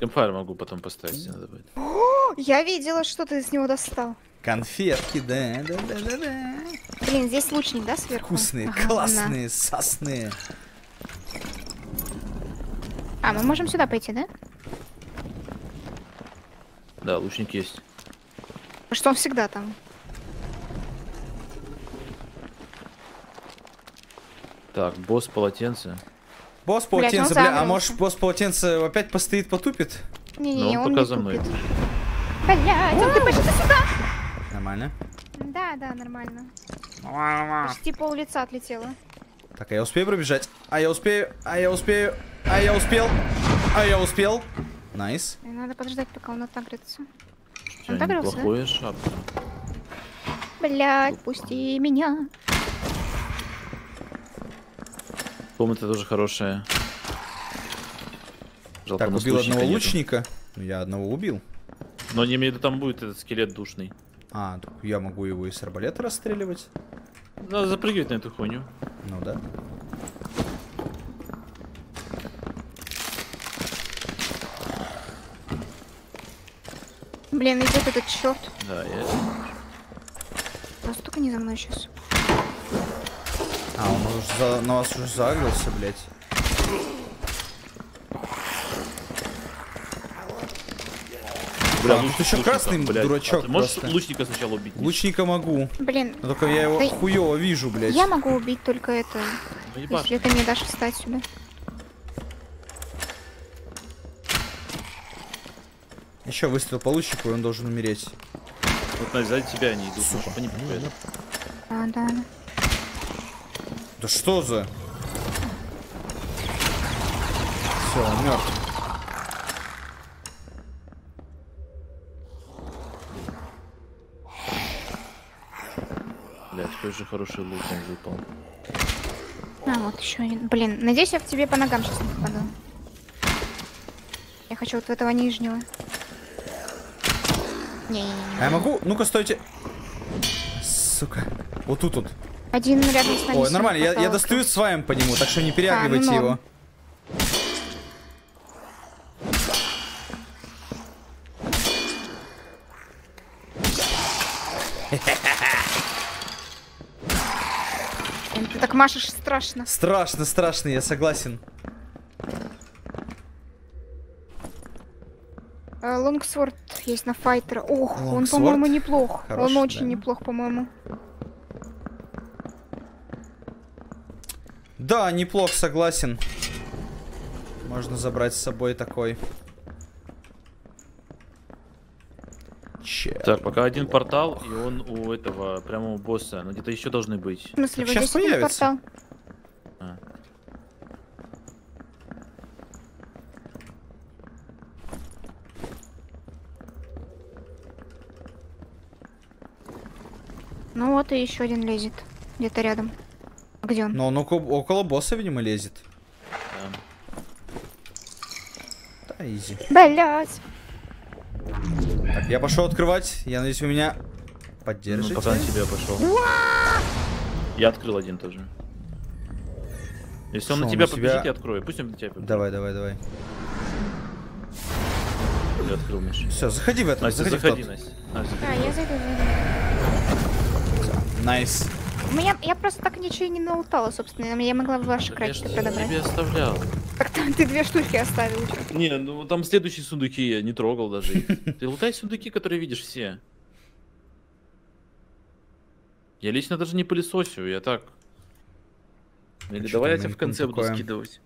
Кэмпфайр могу потом поставить, если надо будет. О, я видела, что ты из него достал. Конфетки, да, да, да, да, да. Блин, здесь лучник, да, сверху? Вкусные, Ага, классные, сосные. на. А, мы можем сюда пойти, да? Да, лучник есть. Что он всегда там. Так, босс полотенце. Босс полотенце, бля, а может босс полотенце опять постоит, потупит? Не-не-не, Ну, он он пока не за мной. тупит. Блядь, он ты почти сюда! Нормально. Да, да, нормально. Почти пол лица отлетело. Так, а я успею пробежать? А я успею, а я успею, а я успел, а я успел. Nice. И Надо подождать, пока он отагрится. Он отагрился, да? неплохое шапка. Блядь, пусти меня. Комната тоже хорошая. Жалко, Так, убил одного нету. лучника. Ну, Я одного убил. Но не имею в виду, там будет этот скелет душный. А, так я могу его и с арбалета расстреливать. Надо запрыгивать на эту хуйню. Ну да. Блин, идет этот черт. Да, я... Просто только не за мной сейчас. А, он уже за- на вас уже загрелся, блядь. Бля, тут лучник, еще лучника, красный блядь. дурачок А ты можешь просто. лучника сначала убить? Миш? Лучника могу. Блин, Но только я его Да- хуево вижу, блядь. я могу убить только это, Ну, если ты мне дашь встать сюда. Еще выстрел по лучнику, и он должен умереть. Вот на сзади тебя они идут, Сука. чтобы они подходят. А, да. Да что за? Все, он мертв. Же хороший лук он выпал. А, вот еще один. Блин, надеюсь, я в тебе по ногам сейчас не попаду. Я хочу вот в этого нижнего. Не-не-не. А я могу? Ну-ка, стойте. Сука. Вот тут вот. Один рядом с нами. Ой, нормально, я, я достаю с вами по нему, так что не переагривайте ну его. Машешь страшно. Страшно, страшно, я согласен. Э, Лонгсворд есть на файтера. Ох, он, по-моему, неплох. Он очень да. неплох, по-моему. Да, неплохо, согласен. Можно забрать с собой такой. Че? Так, пока один портал, и он у этого, прямо у босса. Но где-то еще должны быть. В смысле, вот один появится. портал. А. Ну вот и еще один лезет. Где-то рядом. А Где он? Но он око- около босса, видимо, лезет. Да. Да, изи. Блять. Так, я пошел открывать. Я надеюсь, вы меня Ну, поддержите. пока на тебя пошел. Я открыл один тоже. Если он Шо, на он тебя себя- побежит, я открою. Пусть он на тебя побежит. Давай, давай, давай. Я открыл, Миша. Все, заходи в это. Настя, заходи, в заходи, тот. Настя. Настя, А, я зайду, зайду. Nice. У меня, я просто так ничего и не налутала, собственно. Я могла бы ваши я кратики подобрать. тебе оставлял. Так там ты две штуки оставил. Не, ну там следующие сундуки я не трогал даже. их. Ты лутай сундуки, которые видишь все. Я лично даже не пылесосю, я так. Или А давай я тебя в конце буду скидывать.